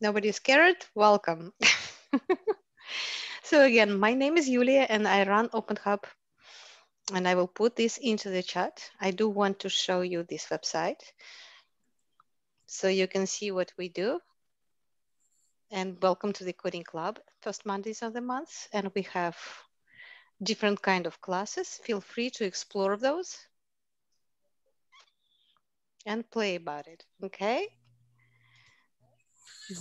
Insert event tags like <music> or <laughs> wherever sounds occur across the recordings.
Nobody scared? Welcome. <laughs> so again, my name is Yulia and I run OpenHub and I will put this into the chat. I do want to show you this website so you can see what we do. And welcome to the Coding Club, first Mondays of the month. And we have different kind of classes. Feel free to explore those and play about it, okay?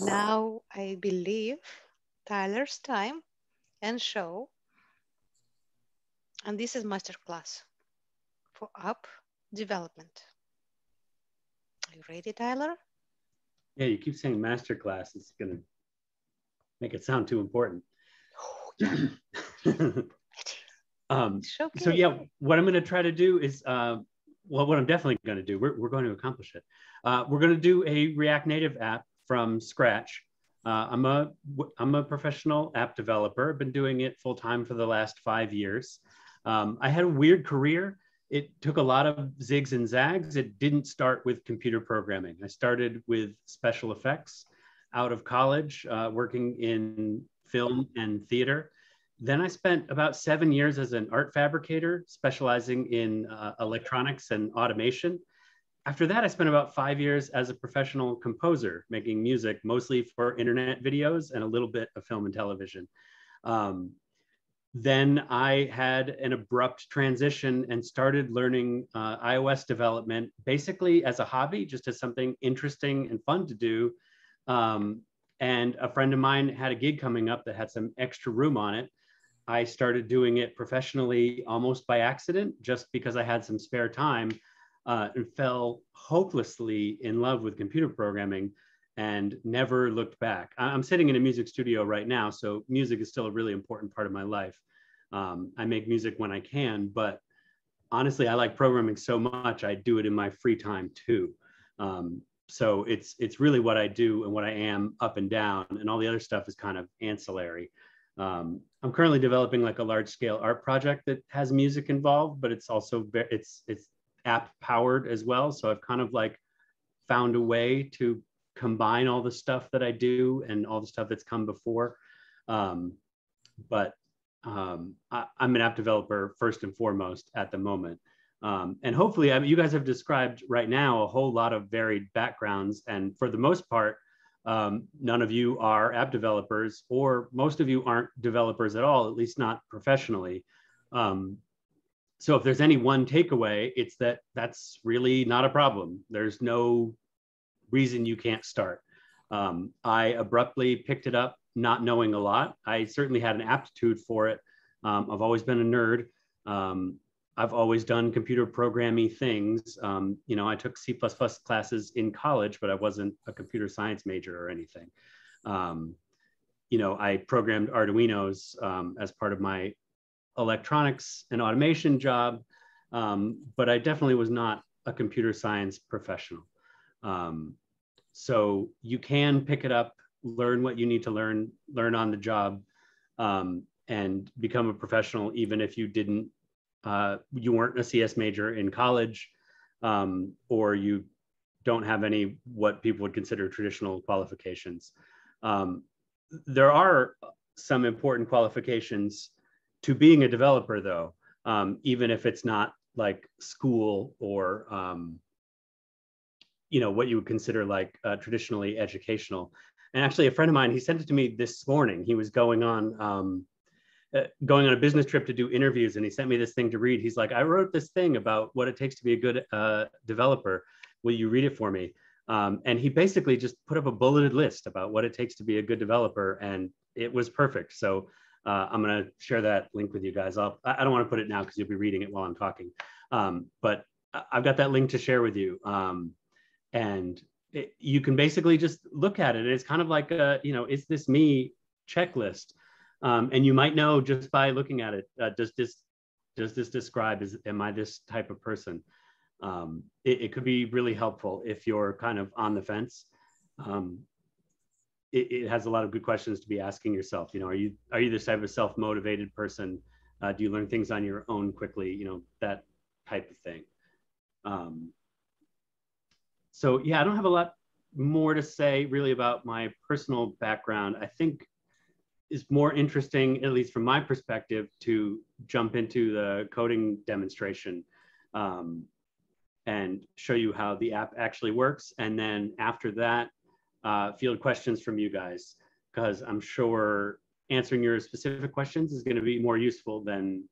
Now I believe Tyler's time and show. And this is masterclass for app development. Are you ready, Tyler? Yeah, you keep saying masterclass. It's gonna make it sound too important. <laughs> um, okay. So yeah, what I'm gonna try to do is, uh, well, what I'm definitely gonna do, we're, we're going to accomplish it. Uh, we're gonna do a React Native app from scratch. Uh, I'm a I'm a professional app developer. I've been doing it full time for the last five years. Um, I had a weird career. It took a lot of zigs and zags. It didn't start with computer programming. I started with special effects out of college, uh, working in film and theater. Then I spent about seven years as an art fabricator, specializing in uh, electronics and automation after that, I spent about five years as a professional composer, making music mostly for internet videos and a little bit of film and television. Um, then I had an abrupt transition and started learning uh, iOS development basically as a hobby, just as something interesting and fun to do. Um, and a friend of mine had a gig coming up that had some extra room on it. I started doing it professionally almost by accident, just because I had some spare time uh, and fell hopelessly in love with computer programming and never looked back. I'm sitting in a music studio right now, so music is still a really important part of my life. Um, I make music when I can, but honestly, I like programming so much, I do it in my free time too. Um, so it's it's really what I do and what I am up and down, and all the other stuff is kind of ancillary. Um, I'm currently developing like a large scale art project that has music involved, but it's also it's it's app powered as well. So I've kind of like found a way to combine all the stuff that I do and all the stuff that's come before. Um, but um, I, am an app developer first and foremost at the moment. Um, and hopefully, I mean, you guys have described right now a whole lot of varied backgrounds. And for the most part, um, none of you are app developers, or most of you aren't developers at all, at least not professionally. Um, so if there's any one takeaway, it's that that's really not a problem. There's no reason you can't start. Um, I abruptly picked it up, not knowing a lot. I certainly had an aptitude for it. Um, I've always been a nerd. Um, I've always done computer programming things. Um, you know, I took C++ classes in college, but I wasn't a computer science major or anything. Um, you know, I programmed Arduinos um, as part of my electronics and automation job, um, but I definitely was not a computer science professional. Um, so you can pick it up, learn what you need to learn, learn on the job, um, and become a professional, even if you didn't, uh, you weren't a CS major in college, um, or you don't have any what people would consider traditional qualifications. Um, there are some important qualifications to being a developer though, um, even if it's not like school or um, you know what you would consider like uh, traditionally educational. And actually, a friend of mine he sent it to me this morning. He was going on um, uh, going on a business trip to do interviews, and he sent me this thing to read. He's like, "I wrote this thing about what it takes to be a good uh, developer. Will you read it for me?" Um, and he basically just put up a bulleted list about what it takes to be a good developer, and it was perfect. So uh, I'm going to share that link with you guys. I'll, I don't want to put it now because you'll be reading it while I'm talking. Um, but I've got that link to share with you. Um, and it, you can basically just look at it. It's kind of like a, you know, is this me checklist? Um, and you might know just by looking at it, uh, does this does this describe is am I this type of person? Um, it, it, could be really helpful if you're kind of on the fence. It, it, has a lot of good questions to be asking yourself. You know, are you are you this type of self motivated person? Uh, do you learn things on your own quickly? You know, that type of thing. Um, so yeah, I don't have a lot more to say really about my personal background. I think is more interesting, at least from my perspective, to jump into the coding demonstration um, and show you how the app actually works. And then after that, uh, field questions from you guys, because I'm sure answering your specific questions is going to be more useful than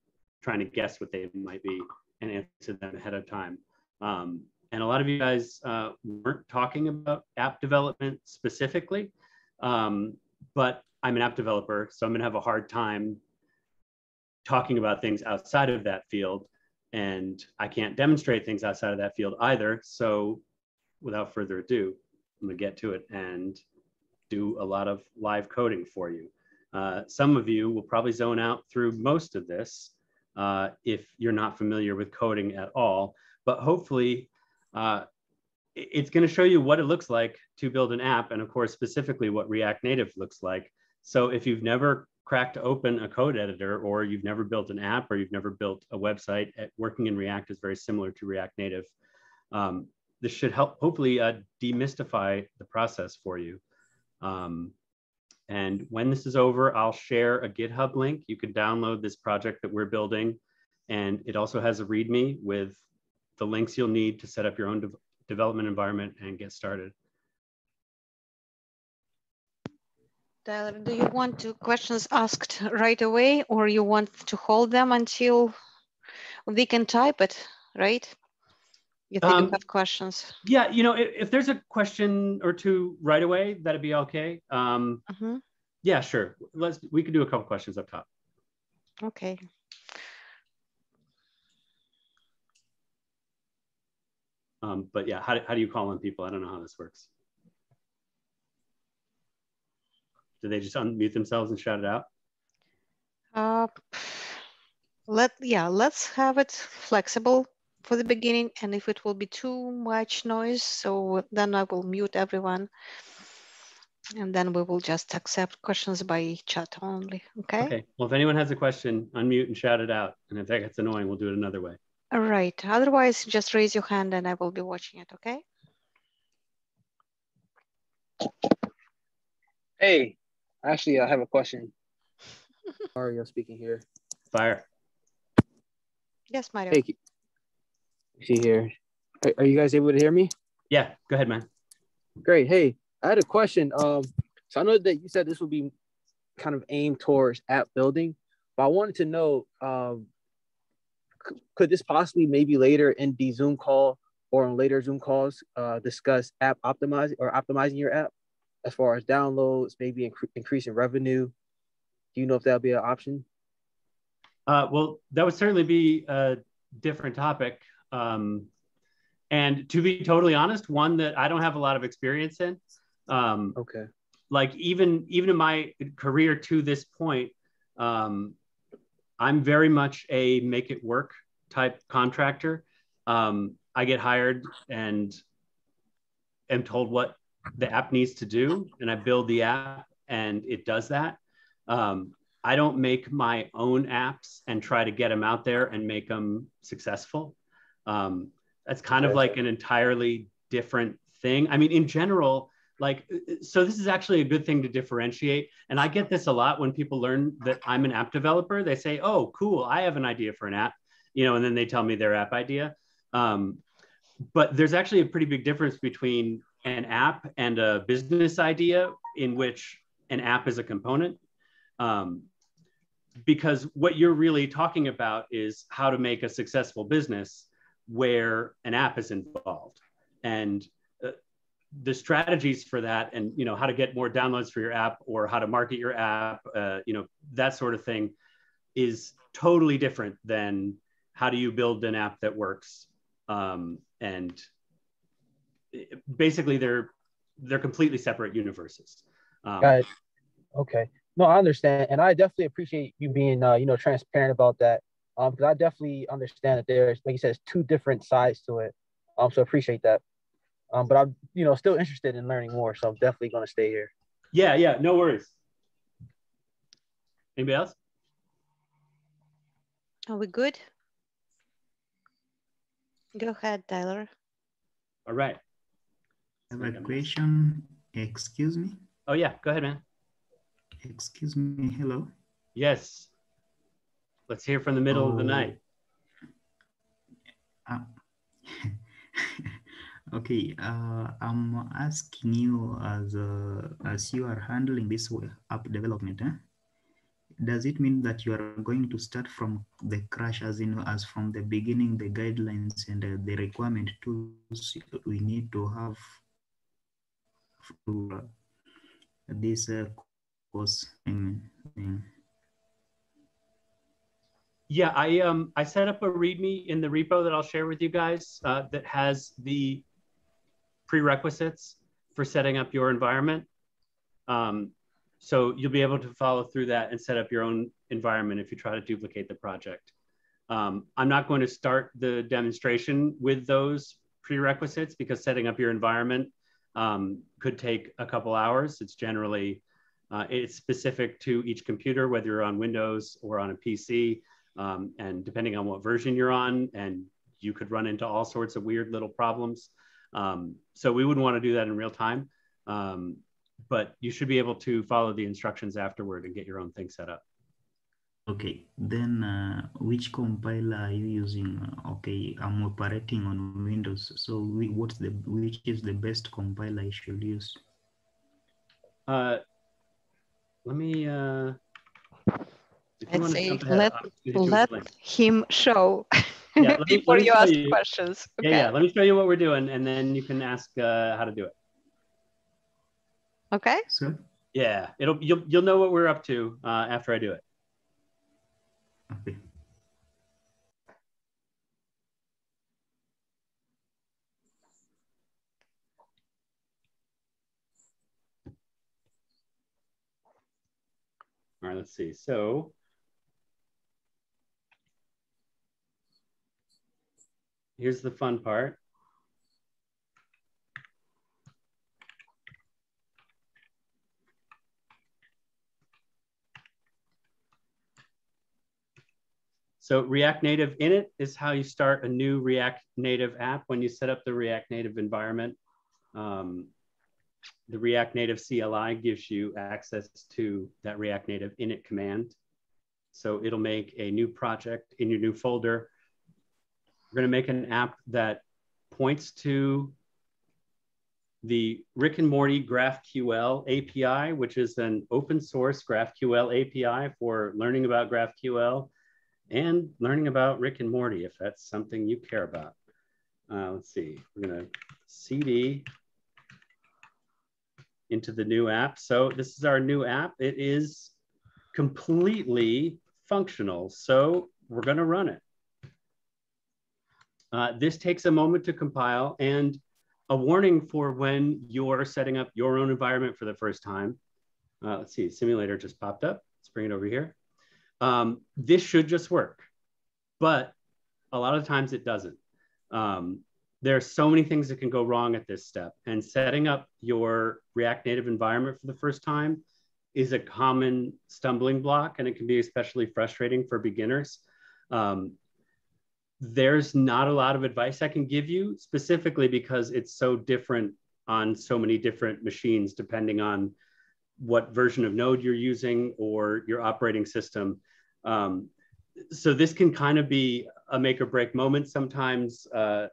trying to guess what they might be and answer them ahead of time. Um, and a lot of you guys uh, weren't talking about app development specifically, um, but I'm an app developer, so I'm gonna have a hard time talking about things outside of that field. And I can't demonstrate things outside of that field either. So without further ado, I'm gonna get to it and do a lot of live coding for you. Uh, some of you will probably zone out through most of this uh, if you're not familiar with coding at all, but hopefully uh, it's going to show you what it looks like to build an app and of course specifically what React Native looks like so if you've never cracked open a code editor or you've never built an app or you've never built a website, eh, working in React is very similar to React Native. Um, this should help hopefully uh, demystify the process for you. Um, and when this is over, I'll share a GitHub link. You can download this project that we're building. And it also has a README with the links you'll need to set up your own de development environment and get started. Tyler, do you want to questions asked right away or you want to hold them until we can type it, right? You think um, questions? Yeah, you know, if, if, there's a question or two right away, that'd be okay. Um, mm -hmm. Yeah, sure. Let's we can do a couple questions up top. Okay. Um, but yeah, how, how do you call on people? I don't know how this works. Do they just unmute themselves and shout it out? Uh, let yeah, let's have it flexible for the beginning. And if it will be too much noise, so then I will mute everyone. And then we will just accept questions by chat only. Okay. Okay. Well, if anyone has a question, unmute and shout it out. And if that gets annoying, we'll do it another way. All right. Otherwise, just raise your hand and I will be watching it. Okay. Hey, Actually, I have a question. Mario speaking here. Fire. Yes, Mario. Hey, see here. Are, are you guys able to hear me? Yeah, go ahead, man. Great. Hey, I had a question. Um, so I know that you said this would be kind of aimed towards app building, but I wanted to know, um, could this possibly maybe later in the Zoom call or on later Zoom calls uh, discuss app optimizing or optimizing your app? as far as downloads, maybe incre- increasing revenue? Do you know if that'll be an option? Uh, well, that would certainly be a different topic. Um, and to be totally honest, one that I don't have a lot of experience in. Um, okay. Like even even in my career to this point, um, I'm very much a make it work type contractor. Um, I get hired and am told what the app needs to do and I build the app and it does that. Um, I don't make my own apps and try to get them out there and make them successful. Um, that's kind of like an entirely different thing. I mean, in general, like, so this is actually a good thing to differentiate. And I get this a lot when people learn that I'm an app developer. They say, oh, cool, I have an idea for an app, you know, and then they tell me their app idea. Um, but there's actually a pretty big difference between an app and a business idea in which an app is a component. Um, because what you're really talking about is how to make a successful business where an app is involved and uh, the strategies for that and you know how to get more downloads for your app or how to market your app uh, you know that sort of thing is totally different than how do you build an app that works um, and basically they're they're completely separate universes. Um. Okay. No, I understand, and I definitely appreciate you being uh, you know transparent about that. Um, because I definitely understand that there's, like you said, two different sides to it. Um, so appreciate that. Um, but I'm, you know, still interested in learning more, so I'm definitely going to stay here. Yeah, yeah, no worries. Anybody else? Are we good? Go ahead, Tyler. All right. I have a question. Excuse me. Oh yeah, go ahead, man. Excuse me. Hello. Yes. Let's hear from the middle oh. of the oh. night. Uh, <laughs> okay, uh, I'm asking you as uh, as you are handling this app development. Eh? Does it mean that you are going to start from the crash, as in as from the beginning, the guidelines and uh, the requirement tools we need to have for this uh, course? Yeah, I um I set up a README in the repo that I'll share with you guys uh, that has the prerequisites for setting up your environment. Um, so you'll be able to follow through that and set up your own environment if you try to duplicate the project. Um, I'm not going to start the demonstration with those prerequisites because setting up your environment um, could take a couple hours. It's generally, uh, it's specific to each computer, whether you're on Windows or on a PC um, and depending on what version you're on, and you could run into all sorts of weird little problems. Um, so we wouldn't want to do that in real time, um, but you should be able to follow the instructions afterward and get your own thing set up. Okay, then uh, which compiler are you using? Okay, I'm operating on Windows. So we, what's the which is the best compiler I should use? Uh, let me. Uh, I'd say let, let him show yeah, <laughs> me, before you ask you. questions. Okay. Yeah, yeah. Let me show you what we're doing, and then you can ask uh, how to do it. Okay. So. Yeah, it'll you'll you'll know what we're up to uh, after I do it. Okay. All right, let's see. So here's the fun part. So React Native init is how you start a new React Native app when you set up the React Native environment. Um, the React Native CLI gives you access to that React Native init command. So it'll make a new project in your new folder we're going to make an app that points to the Rick and Morty GraphQL API, which is an open source GraphQL API for learning about GraphQL and learning about Rick and Morty, if that's something you care about. Uh, let's see, we're gonna CD into the new app. So this is our new app. It is completely functional. So we're gonna run it. Uh, this takes a moment to compile and a warning for when you're setting up your own environment for the first time. Uh, let's see, simulator just popped up. Let's bring it over here. Um, this should just work, but a lot of times it doesn't. Um, there are so many things that can go wrong at this step and setting up your React Native environment for the first time is a common stumbling block and it can be especially frustrating for beginners. Um, there's not a lot of advice I can give you specifically because it's so different on so many different machines, depending on what version of Node you're using or your operating system. Um, so this can kind of be a make or break moment. Sometimes uh,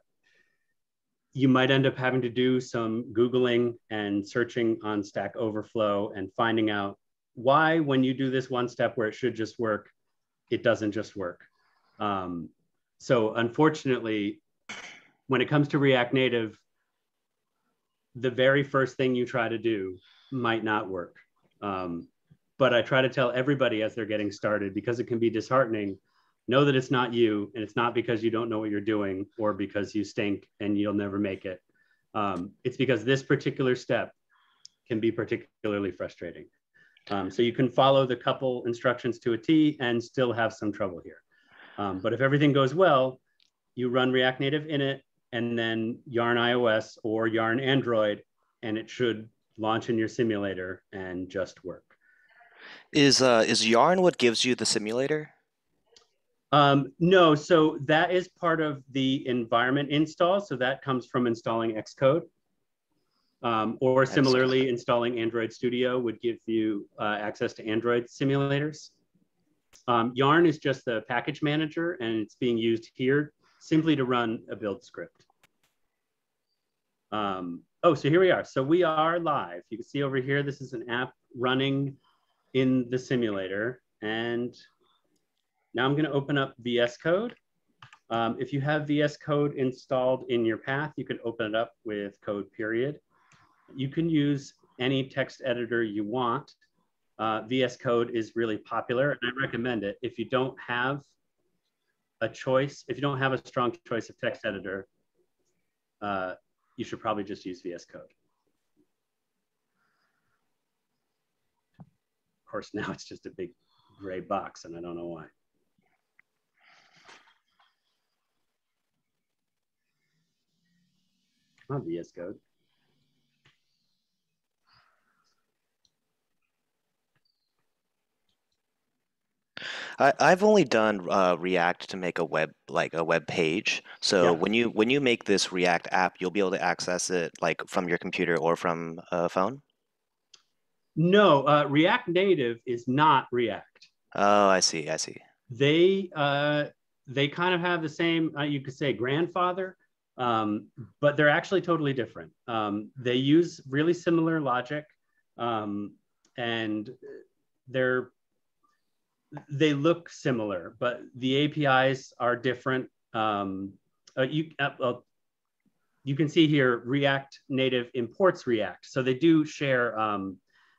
you might end up having to do some Googling and searching on Stack Overflow and finding out why, when you do this one step where it should just work, it doesn't just work. Um, so unfortunately, when it comes to React Native, the very first thing you try to do might not work. Um, but I try to tell everybody as they're getting started because it can be disheartening. Know that it's not you, and it's not because you don't know what you're doing or because you stink and you'll never make it. Um, it's because this particular step can be particularly frustrating. Um, so you can follow the couple instructions to a T and still have some trouble here. Um, but if everything goes well, you run React Native init and then Yarn iOS or Yarn Android, and it should launch in your simulator and just work. Is uh, is Yarn what gives you the simulator? Um, no, so that is part of the environment install. So that comes from installing Xcode. Um, or similarly, installing Android Studio would give you uh, access to Android simulators. Um, Yarn is just the package manager and it's being used here simply to run a build script. Um, oh, so here we are. So we are live. You can see over here, this is an app running in the simulator. And now I'm gonna open up VS Code. Um, if you have VS Code installed in your path, you can open it up with code period. You can use any text editor you want. Uh, VS Code is really popular and I recommend it. If you don't have a choice, if you don't have a strong choice of text editor, uh, you should probably just use VS Code. Of course, now it's just a big gray box and I don't know why. Not VS Code. I, I've only done uh, React to make a web like a web page. So yeah. when you when you make this React app, you'll be able to access it like from your computer or from a phone. No, uh, React Native is not React. Oh, I see. I see. They uh, they kind of have the same. Uh, you could say grandfather, um, but they're actually totally different. Um, they use really similar logic, um, and they're they look similar, but the APIs are different. Um, uh, you, uh, you can see here React Native imports React, so they do share um,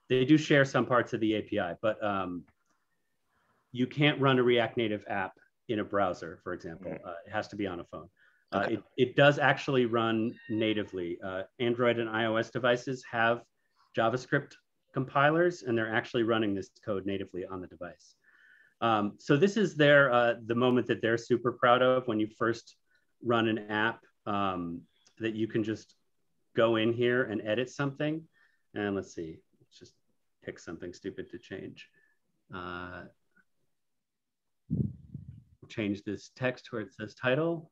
they do share some parts of the API, but um, you can't run a React Native app in a browser, for example. Mm-hmm. Uh, it has to be on a phone. Uh, okay. it, it does actually run natively. Uh, Android and iOS devices have JavaScript compilers, and they're actually running this code natively on the device. Um, so this is their uh, the moment that they're super proud of when you first run an app um, that you can just go in here and edit something. And let's see, let's just pick something stupid to change. Uh, change this text where it says title.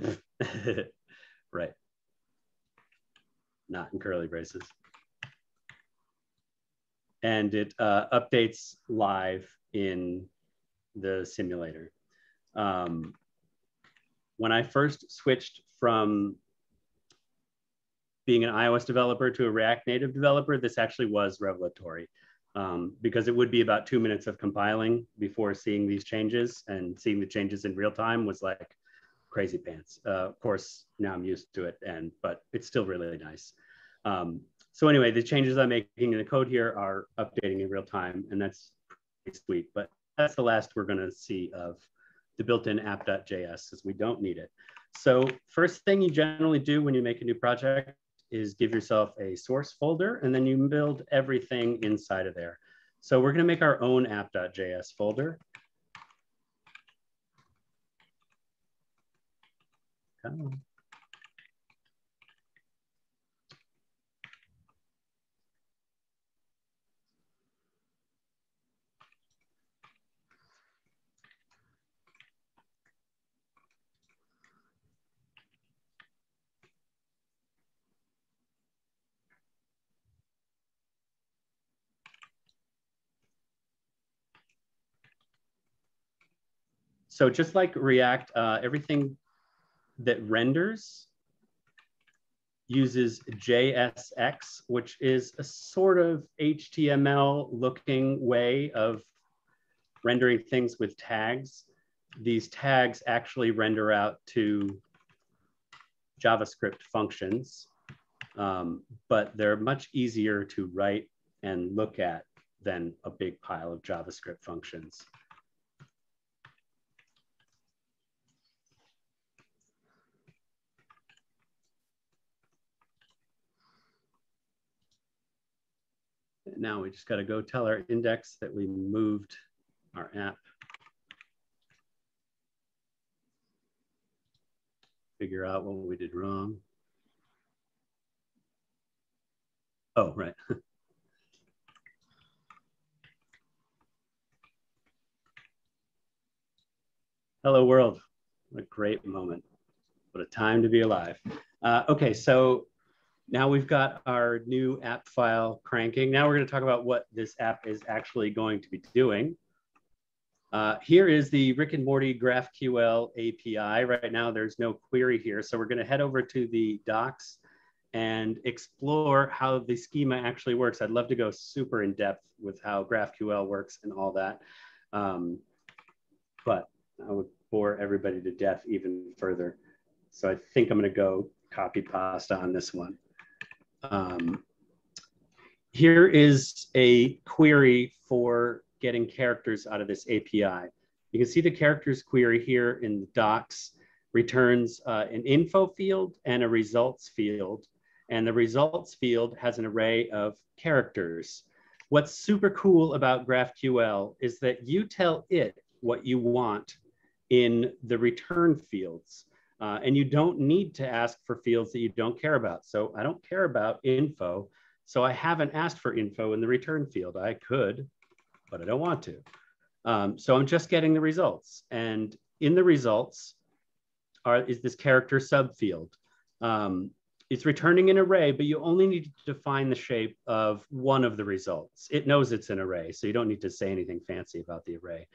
<laughs> right not in curly braces. And it uh, updates live in the simulator. Um, when I first switched from being an iOS developer to a React Native developer, this actually was revelatory um, because it would be about two minutes of compiling before seeing these changes and seeing the changes in real time was like, crazy pants. Uh, of course, now I'm used to it, and but it's still really nice. Um, so anyway, the changes I'm making in the code here are updating in real time, and that's pretty sweet. But that's the last we're going to see of the built-in app.js, because we don't need it. So first thing you generally do when you make a new project is give yourself a source folder, and then you build everything inside of there. So we're going to make our own app.js folder. So just like React, uh, everything that renders uses JSX, which is a sort of HTML looking way of rendering things with tags. These tags actually render out to JavaScript functions, um, but they're much easier to write and look at than a big pile of JavaScript functions. Now we just got to go tell our index that we moved our app. Figure out what we did wrong. Oh, right. <laughs> Hello, world. What a great moment. What a time to be alive. Uh, okay, so now we've got our new app file cranking. Now we're going to talk about what this app is actually going to be doing. Uh, here is the Rick and Morty GraphQL API. Right now, there's no query here. So we're going to head over to the docs and explore how the schema actually works. I'd love to go super in depth with how GraphQL works and all that. Um, but I would bore everybody to death even further. So I think I'm going to go copy pasta on this one. Um, here is a query for getting characters out of this API. You can see the characters query here in the docs returns uh, an info field and a results field. And the results field has an array of characters. What's super cool about GraphQL is that you tell it what you want in the return fields. Uh, and you don't need to ask for fields that you don't care about. So I don't care about info. So I haven't asked for info in the return field. I could, but I don't want to. Um, so I'm just getting the results. And in the results are, is this character subfield. Um, it's returning an array, but you only need to define the shape of one of the results. It knows it's an array, so you don't need to say anything fancy about the array.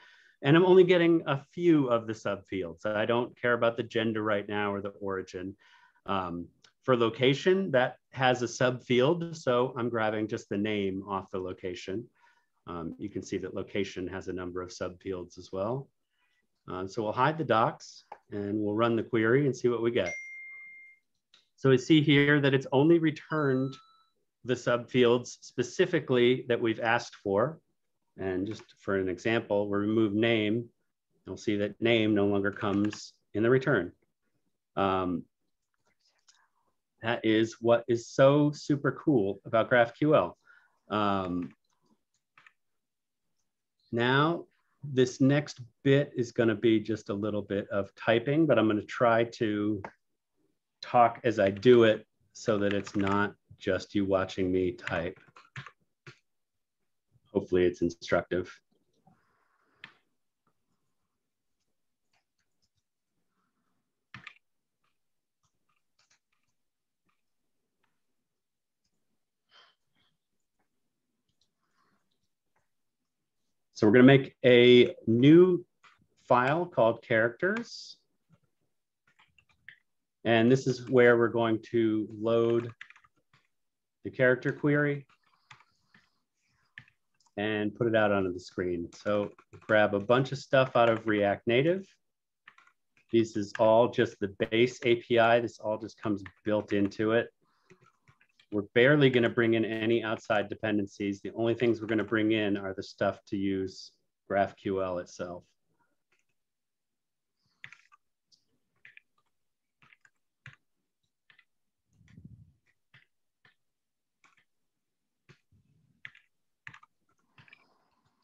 And I'm only getting a few of the subfields. I don't care about the gender right now or the origin. Um, for location, that has a subfield. So I'm grabbing just the name off the location. Um, you can see that location has a number of subfields as well. Uh, so we'll hide the docs and we'll run the query and see what we get. So we see here that it's only returned the subfields specifically that we've asked for. And just for an example, we remove name. You'll see that name no longer comes in the return. Um, that is what is so super cool about GraphQL. Um, now, this next bit is going to be just a little bit of typing, but I'm going to try to talk as I do it so that it's not just you watching me type hopefully it's instructive. So we're going to make a new file called characters. And this is where we're going to load the character query and put it out onto the screen. So grab a bunch of stuff out of React Native. This is all just the base API. This all just comes built into it. We're barely going to bring in any outside dependencies. The only things we're going to bring in are the stuff to use GraphQL itself.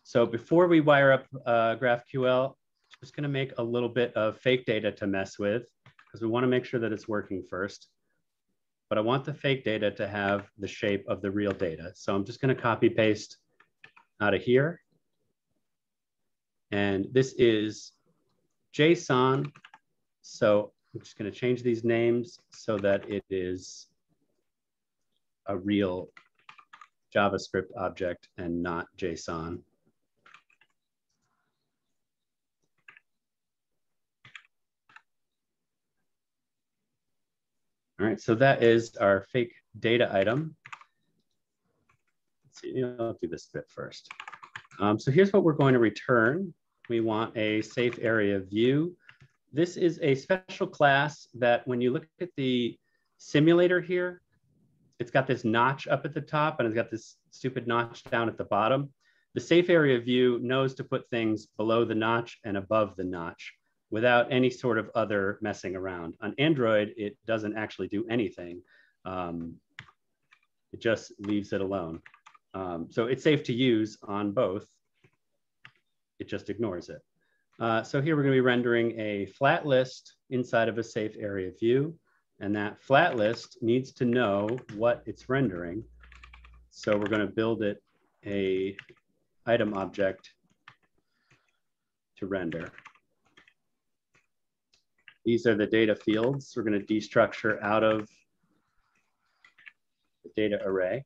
So before we wire up uh, GraphQL, just gonna make a little bit of fake data to mess with because we wanna make sure that it's working first. But I want the fake data to have the shape of the real data. So I'm just gonna copy paste out of here. And this is JSON. So I'm just gonna change these names so that it is a real JavaScript object and not JSON. All right, so that is our fake data item. Let's see, I'll do this bit first. Um, so here's what we're going to return. We want a safe area view. This is a special class that when you look at the simulator here, it's got this notch up at the top and it's got this stupid notch down at the bottom. The safe area view knows to put things below the notch and above the notch without any sort of other messing around. On Android, it doesn't actually do anything. Um, it just leaves it alone. Um, so it's safe to use on both. It just ignores it. Uh, so here we're going to be rendering a flat list inside of a safe area view. And that flat list needs to know what it's rendering. So we're going to build it a item object to render. These are the data fields. We're going to destructure out of the data array.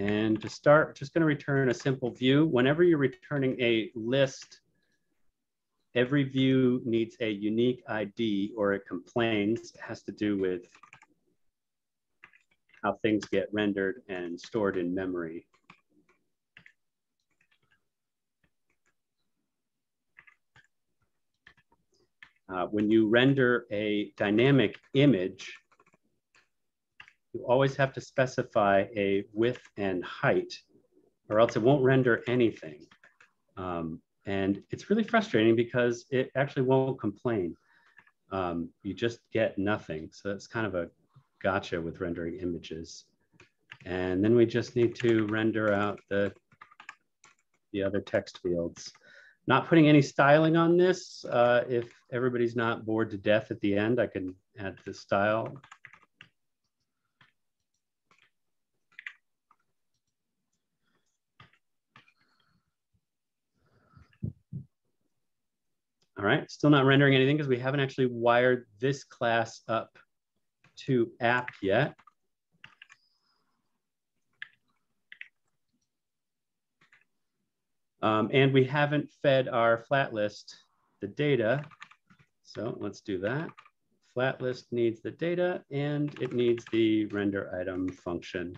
And to start, just going to return a simple view. Whenever you're returning a list, every view needs a unique ID or it complains. It has to do with how things get rendered and stored in memory. Uh, when you render a dynamic image, you always have to specify a width and height or else it won't render anything. Um, and it's really frustrating because it actually won't complain. Um, you just get nothing. So that's kind of a gotcha with rendering images. And then we just need to render out the, the other text fields. Not putting any styling on this. Uh, if everybody's not bored to death at the end, I can add the style All right, still not rendering anything because we haven't actually wired this class up to app yet. Um, and we haven't fed our flat list the data. So let's do that. Flat list needs the data and it needs the render item function.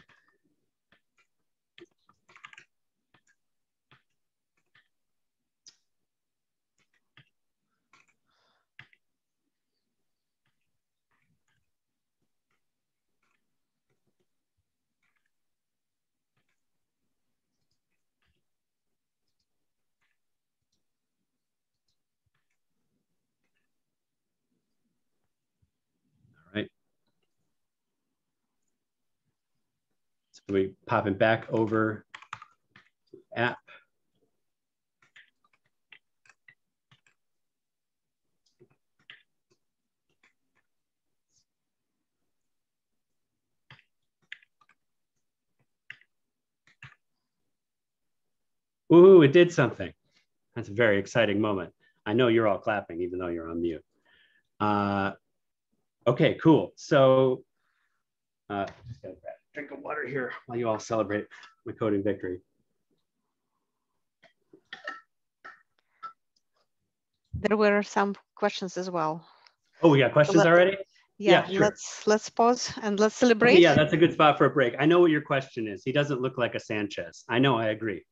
So we pop it back over app. Ooh, it did something. That's a very exciting moment. I know you're all clapping, even though you're on mute. Uh, okay, cool. So, uh, drink of water here while you all celebrate my coding victory. There were some questions as well. Oh, we got questions Let, already? Yeah, yeah sure. let's let's pause and let's celebrate. Yeah, that's a good spot for a break. I know what your question is. He doesn't look like a Sanchez. I know, I agree.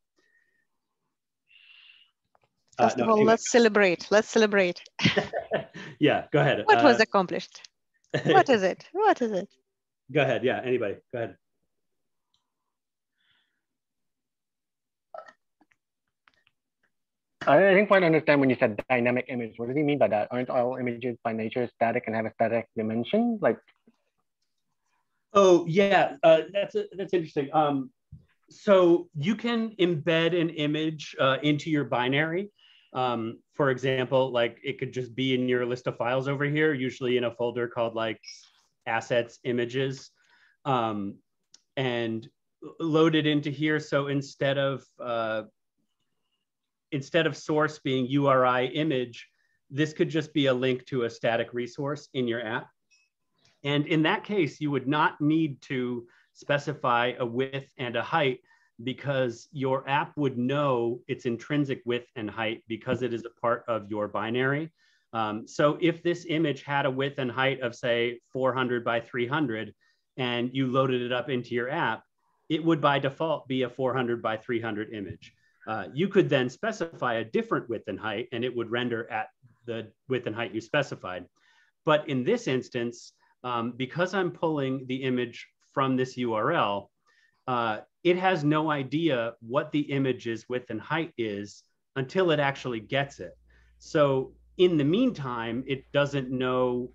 Uh, First uh, no, of all, let's celebrate. Let's celebrate. <laughs> yeah, go ahead. What uh, was accomplished? what is it? What is it? Go ahead. Yeah, anybody. Go ahead. I didn't quite understand when you said dynamic image. What does he mean by that? Aren't all images by nature static and have a static dimension? Like, oh yeah, uh, that's a, that's interesting. Um, so you can embed an image uh, into your binary. Um, for example, like it could just be in your list of files over here, usually in a folder called like assets images um, and load it into here. So instead of uh, instead of source being URI image, this could just be a link to a static resource in your app. And in that case, you would not need to specify a width and a height because your app would know its intrinsic width and height because it is a part of your binary. Um, so if this image had a width and height of say 400 by 300 and you loaded it up into your app, it would by default be a 400 by 300 image. Uh, you could then specify a different width and height and it would render at the width and height you specified. But in this instance, um, because I'm pulling the image from this URL, uh, it has no idea what the image's width and height is until it actually gets it. So in the meantime, it doesn't know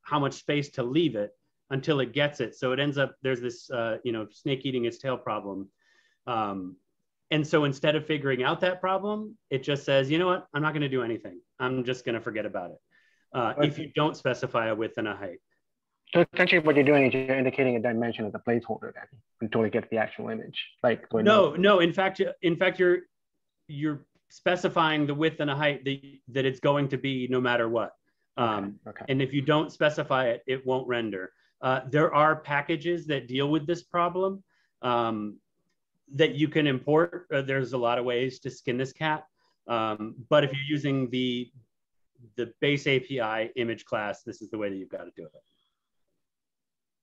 how much space to leave it until it gets it. So it ends up, there's this, uh, you know, snake eating its tail problem. Um, and so instead of figuring out that problem, it just says, you know what, I'm not going to do anything. I'm just going to forget about it. Uh, if you don't specify a width and a height. So essentially what you're doing is you're indicating a dimension as a placeholder then until it gets the actual image. Like no, no, in fact, in fact, you're you're specifying the width and a height that, that it's going to be no matter what. Um, okay. And if you don't specify it, it won't render. Uh, there are packages that deal with this problem um, that you can import. Uh, there's a lot of ways to skin this cat. Um, but if you're using the the base API image class, this is the way that you've got to do it.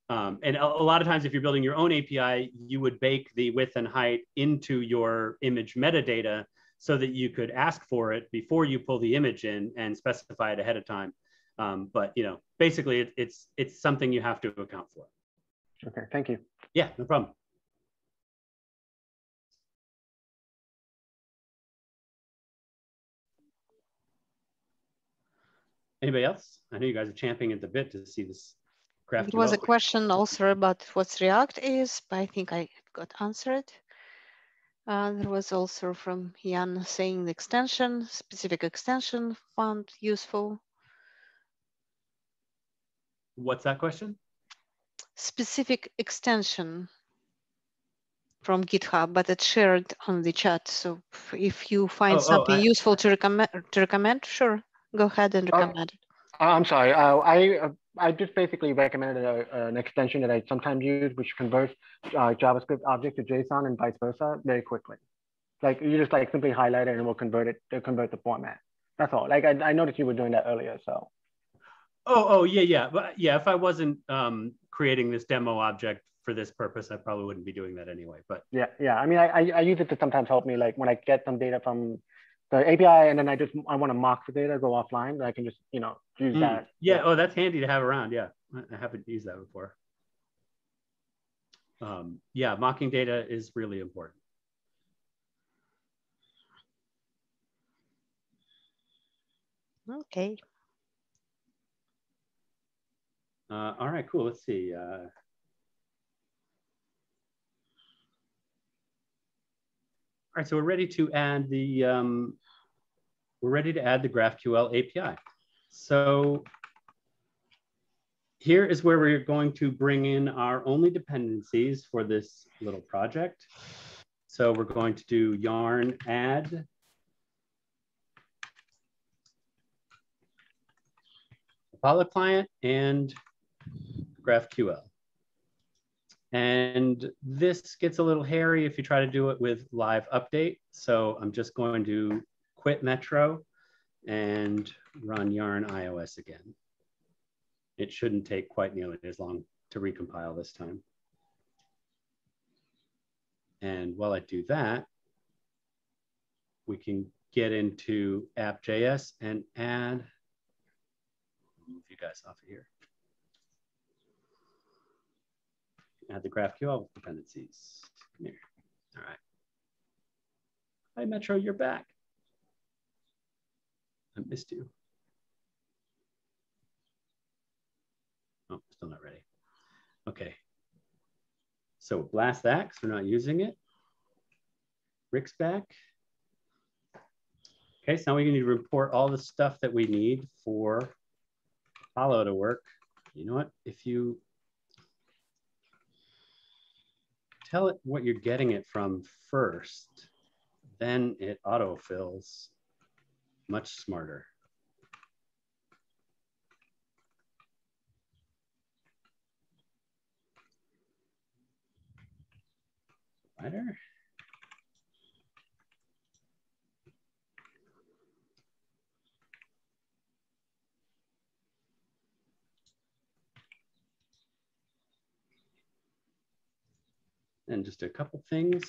Um, and a, a, lot of times, if you're building your own API, you would bake the width and height into your image metadata so that you could ask for it before you pull the image in and specify it ahead of time. Um, but you know, basically, it, it's it's something you have to account for. Okay, thank you. Yeah, no problem. Anybody else? I know you guys are champing at the bit to see this graph. There was a question also about what React is, but I think I got answered. Uh, there was also from Jan saying the extension, specific extension found useful. What's that question? Specific extension from GitHub, but it's shared on the chat. So if you find oh, oh something oh, I, useful to recommend, to recommend, sure. Go ahead and recommend it. Uh, I'm sorry. Uh, I uh, I just basically recommended a, an extension that I sometimes use, which converts uh, JavaScript object to JSON and vice versa very quickly. Like you just like simply highlight it and it will convert it to convert the format. That's all. Like I, I noticed you were doing that earlier, so. Oh, oh yeah, yeah, but yeah. If I wasn't um, creating this demo object for this purpose, I probably wouldn't be doing that anyway. But yeah, yeah. I mean, I, I, I use it to sometimes help me, like when I get some data from the API, and then I just I want to mock the data, go offline, I can just you know use mm. that. Yeah. Oh, that's handy to have around. Yeah, I haven't used that before. Um, yeah, mocking data is really important. Okay. Uh, all right, cool. Let's see. Uh, all right, so we're ready to add the um, we're ready to add the GraphQL API. So here is where we're going to bring in our only dependencies for this little project. So we're going to do yarn add Apollo client and GraphQL. And this gets a little hairy if you try to do it with live update. So I'm just going to quit Metro and run yarn iOS again. It shouldn't take quite nearly as long to recompile this time. And while I do that, we can get into app.js and add, move you guys off of here. Add the GraphQL dependencies. Come here. All right. Hi, Metro, you're back. I missed you. Oh, still not ready. Okay. So blast that because we're not using it. Rick's back. Okay, so now we need to report all the stuff that we need for Apollo to work. You know what? If you tell it what you're getting it from first, then it autofills much smarter. Spider. And just a couple things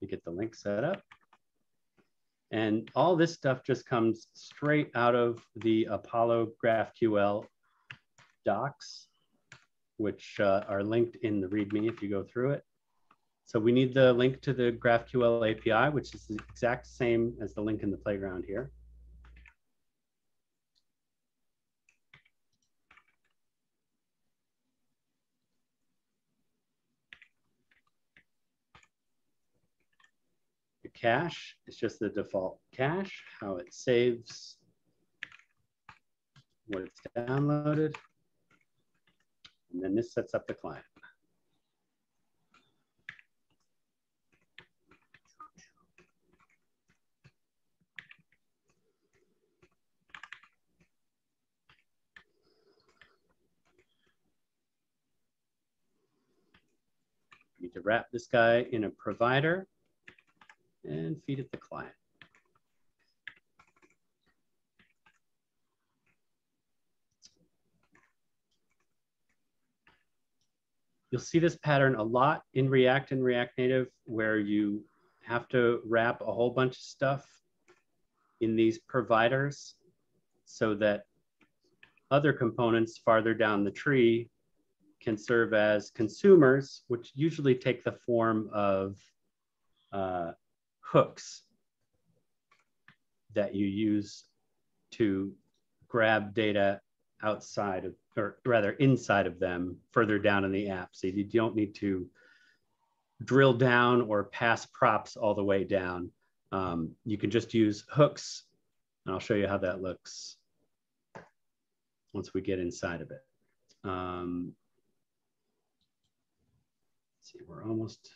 to get the link set up. And all this stuff just comes straight out of the Apollo GraphQL docs, which uh, are linked in the README if you go through it. So we need the link to the GraphQL API, which is the exact same as the link in the playground here. Cache. It's just the default cache, how it saves what it's downloaded. And then this sets up the client. need to wrap this guy in a provider and feed it the client. You'll see this pattern a lot in React and React Native where you have to wrap a whole bunch of stuff in these providers so that other components farther down the tree can serve as consumers, which usually take the form of uh, hooks that you use to grab data outside of, or rather inside of them, further down in the app. So you don't need to drill down or pass props all the way down. Um, you can just use hooks, and I'll show you how that looks once we get inside of it. Um, see, we're almost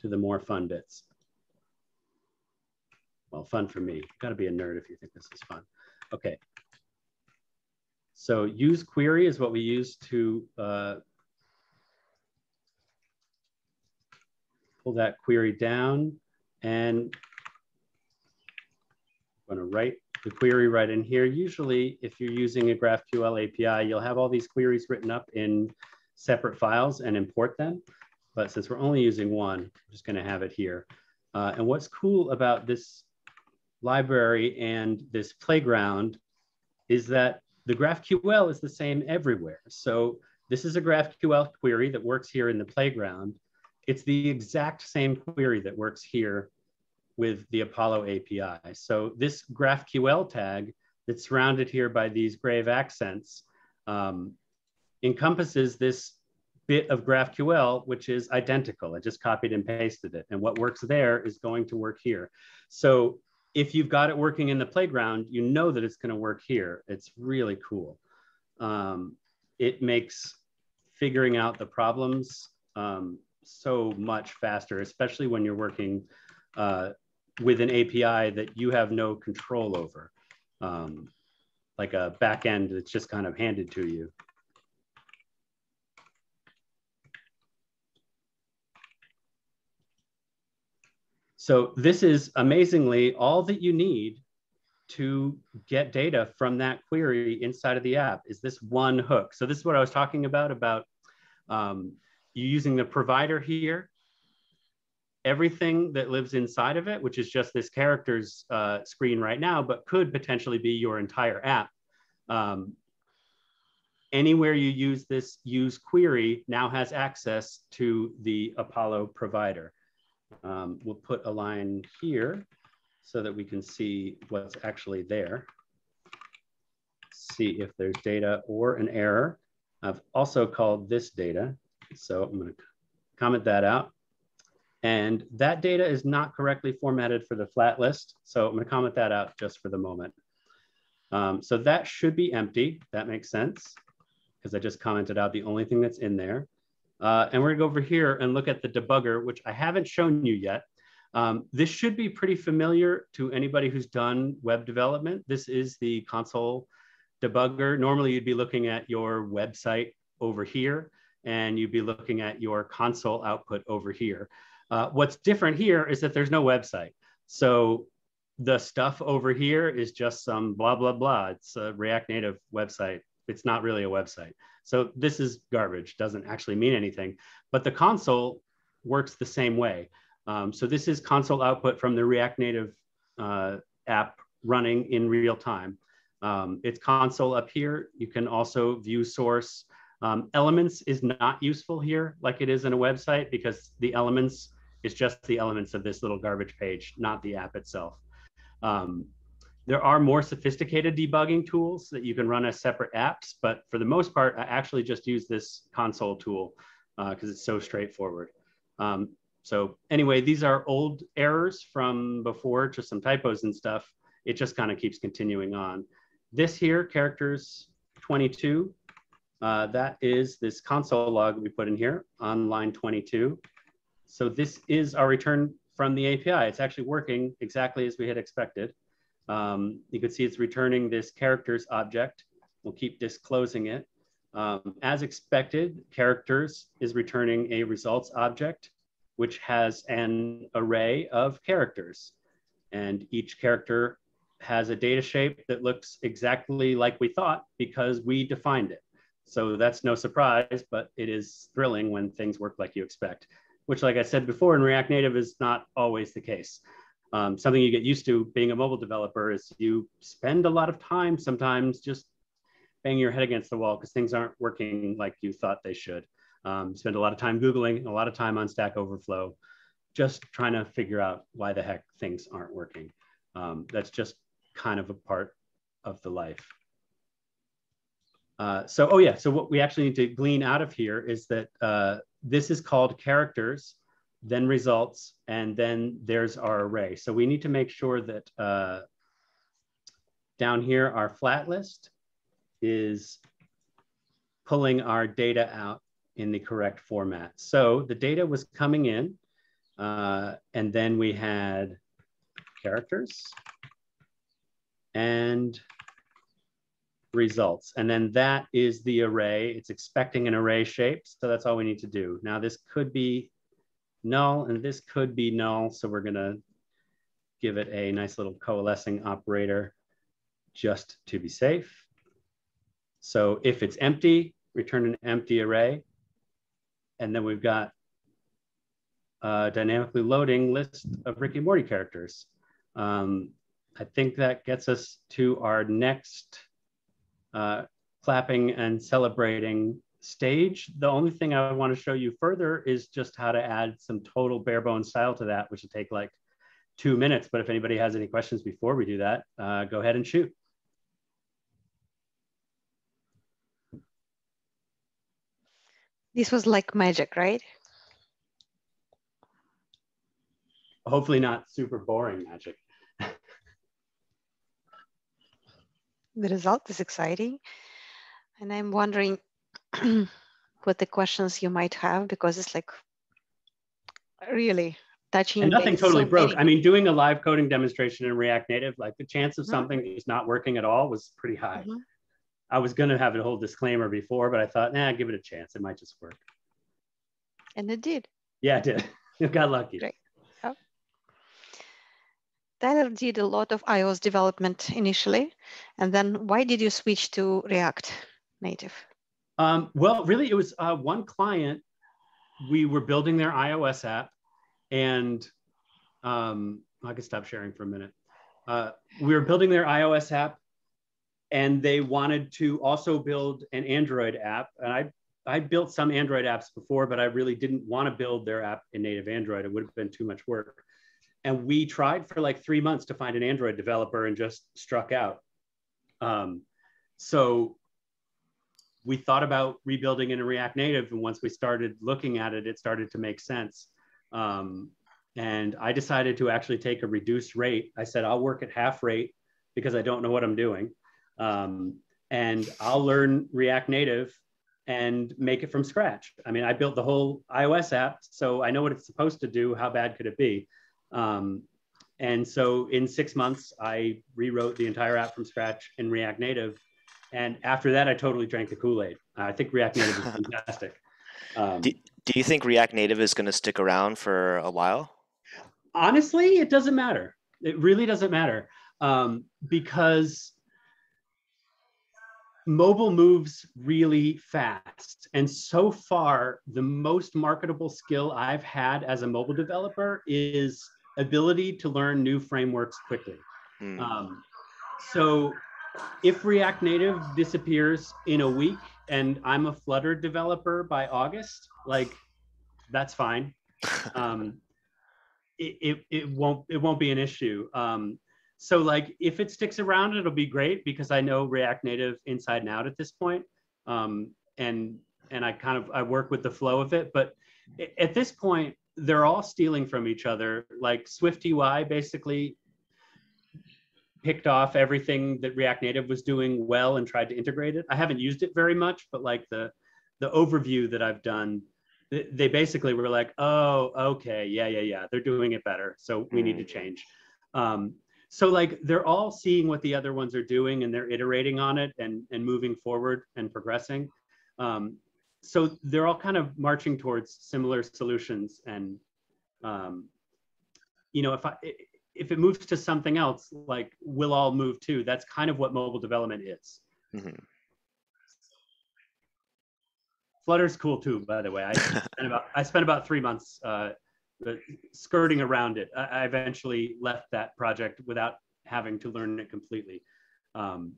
to the more fun bits. Well, fun for me. You've got to be a nerd if you think this is fun. Okay. So use query is what we use to uh, pull that query down and I'm going to write the query right in here. Usually, if you're using a GraphQL API, you'll have all these queries written up in separate files and import them. But since we're only using one, I'm just gonna have it here. Uh, and what's cool about this library and this playground is that the GraphQL is the same everywhere. So this is a GraphQL query that works here in the playground. It's the exact same query that works here with the Apollo API. So this GraphQL tag that's surrounded here by these grave accents um, encompasses this bit of GraphQL, which is identical. I just copied and pasted it. And what works there is going to work here. So if you've got it working in the playground, you know that it's going to work here. It's really cool. Um, it makes figuring out the problems um, so much faster, especially when you're working uh, with an API that you have no control over, um, like a backend that's just kind of handed to you. So this is amazingly all that you need to get data from that query inside of the app is this one hook. So this is what I was talking about, about um, you using the provider here, everything that lives inside of it, which is just this characters uh, screen right now, but could potentially be your entire app. Um, anywhere you use this use query now has access to the Apollo provider. Um, we'll put a line here so that we can see what's actually there. See if there's data or an error. I've also called this data. So I'm gonna comment that out. And that data is not correctly formatted for the flat list. So I'm gonna comment that out just for the moment. Um, so that should be empty. That makes sense because I just commented out the only thing that's in there. Uh, and we're gonna go over here and look at the debugger, which I haven't shown you yet. Um, this should be pretty familiar to anybody who's done web development. This is the console debugger. Normally you'd be looking at your website over here and you'd be looking at your console output over here. Uh, what's different here is that there's no website. So the stuff over here is just some blah, blah, blah. It's a React Native website. It's not really a website. So this is garbage, doesn't actually mean anything, but the console works the same way. Um, so this is console output from the React Native uh, app running in real time. Um, it's console up here. You can also view source. Um, elements is not useful here like it is in a website because the elements is just the elements of this little garbage page, not the app itself. Um, there are more sophisticated debugging tools that you can run as separate apps, but for the most part, I actually just use this console tool because uh, it's so straightforward. Um, So anyway, these are old errors from before, just some typos and stuff. It just kind of keeps continuing on. This here, characters 22, uh, that is this console log we put in here on line 22. So this is our return from the API. It's actually working exactly as we had expected. Um, you can see it's returning this characters object. We'll keep disclosing it. Um, as expected, characters is returning a results object, which has an array of characters. And each character has a data shape that looks exactly like we thought because we defined it. So that's no surprise, but it is thrilling when things work like you expect, which like I said before in React Native is not always the case. Um, something you get used to being a mobile developer is you spend a lot of time sometimes just banging your head against the wall because things aren't working like you thought they should. Um, spend a lot of time Googling, a lot of time on Stack Overflow, just trying to figure out why the heck things aren't working. Um, that's just kind of a part of the life. Uh, so, oh yeah, so what we actually need to glean out of here is that uh, this is called characters, then results, and then there's our array. So we need to make sure that uh, down here, our flat list is pulling our data out in the correct format. So the data was coming in, uh, and then we had characters and results. And then that is the array. It's expecting an array shape. So that's all we need to do. Now this could be null and this could be null. So we're gonna give it a nice little coalescing operator just to be safe. So if it's empty, return an empty array. And then we've got dynamically loading list of Rick and Morty characters. Um, I think that gets us to our next uh, clapping and celebrating stage. The only thing I want to show you further is just how to add some total bare bones style to that, which will take like two minutes. But if anybody has any questions before we do that, uh, go ahead and shoot. This was like magic, right? Hopefully not super boring magic. the result is exciting. And I'm wondering <clears throat> what the questions you might have because it's like really touching. And nothing totally so broke. Many. I mean, doing a live coding demonstration in React Native, like the chance of mm-hmm. something just not working at all was pretty high. Mm -hmm. I was going to have a whole disclaimer before, but I thought, nah, give it a chance. It might just work. And it did. Yeah, it did. <laughs> you got lucky. Great. Yep. Tyler did a lot of iOS development initially. And then why did you switch to React Native? Um, well, really, it was uh, one client. We were building their iOS app, and um, I can stop sharing for a minute. Uh, we were building their iOS app, and they wanted to also build an Android app. And I I built some Android apps before, but I really didn't want to build their app in native Android. It would have been too much work. And we tried for like three months to find an Android developer and just struck out. Um, so we thought about rebuilding in React Native. And once we started looking at it, it started to make sense. Um, and I decided to actually take a reduced rate. I said, I'll work at half rate because I don't know what I'm doing. Um, and I'll learn React Native and make it from scratch. I mean, I built the whole iOS app, so I know what it's supposed to do. How bad could it be? Um, and so in six months, I rewrote the entire app from scratch in React Native. And after that, I totally drank the Kool Aid. I think React Native is <laughs> fantastic. Um, do, do you think React Native is going to stick around for a while? Honestly, it doesn't matter. It really doesn't matter um, because mobile moves really fast. And so far, the most marketable skill I've had as a mobile developer is ability to learn new frameworks quickly. Mm. Um, so if React Native disappears in a week and I'm a Flutter developer by August, like that's fine. <laughs> Um, it, it, it won't it won't be an issue. Um, so like if it sticks around, it'll be great because I know React Native inside and out at this point. Um, and and I kind of I work with the flow of it. But at this point, they're all stealing from each other. Like Swift UI basically picked off everything that React Native was doing well and tried to integrate it. I haven't used it very much, but like the the overview that I've done, they basically were like, oh, okay, yeah, yeah, yeah, they're doing it better, so we need to mm. change. Um, so like they're all seeing what the other ones are doing and they're iterating on it and and moving forward and progressing. Um, so they're all kind of marching towards similar solutions and um, you know if i if it moves to something else like we'll all move too that's kind of what mobile development is mm-hmm. flutter's cool too by the way i <laughs> spent about i spent about three months uh, skirting around it I, I, eventually left that project without having to learn it completely um,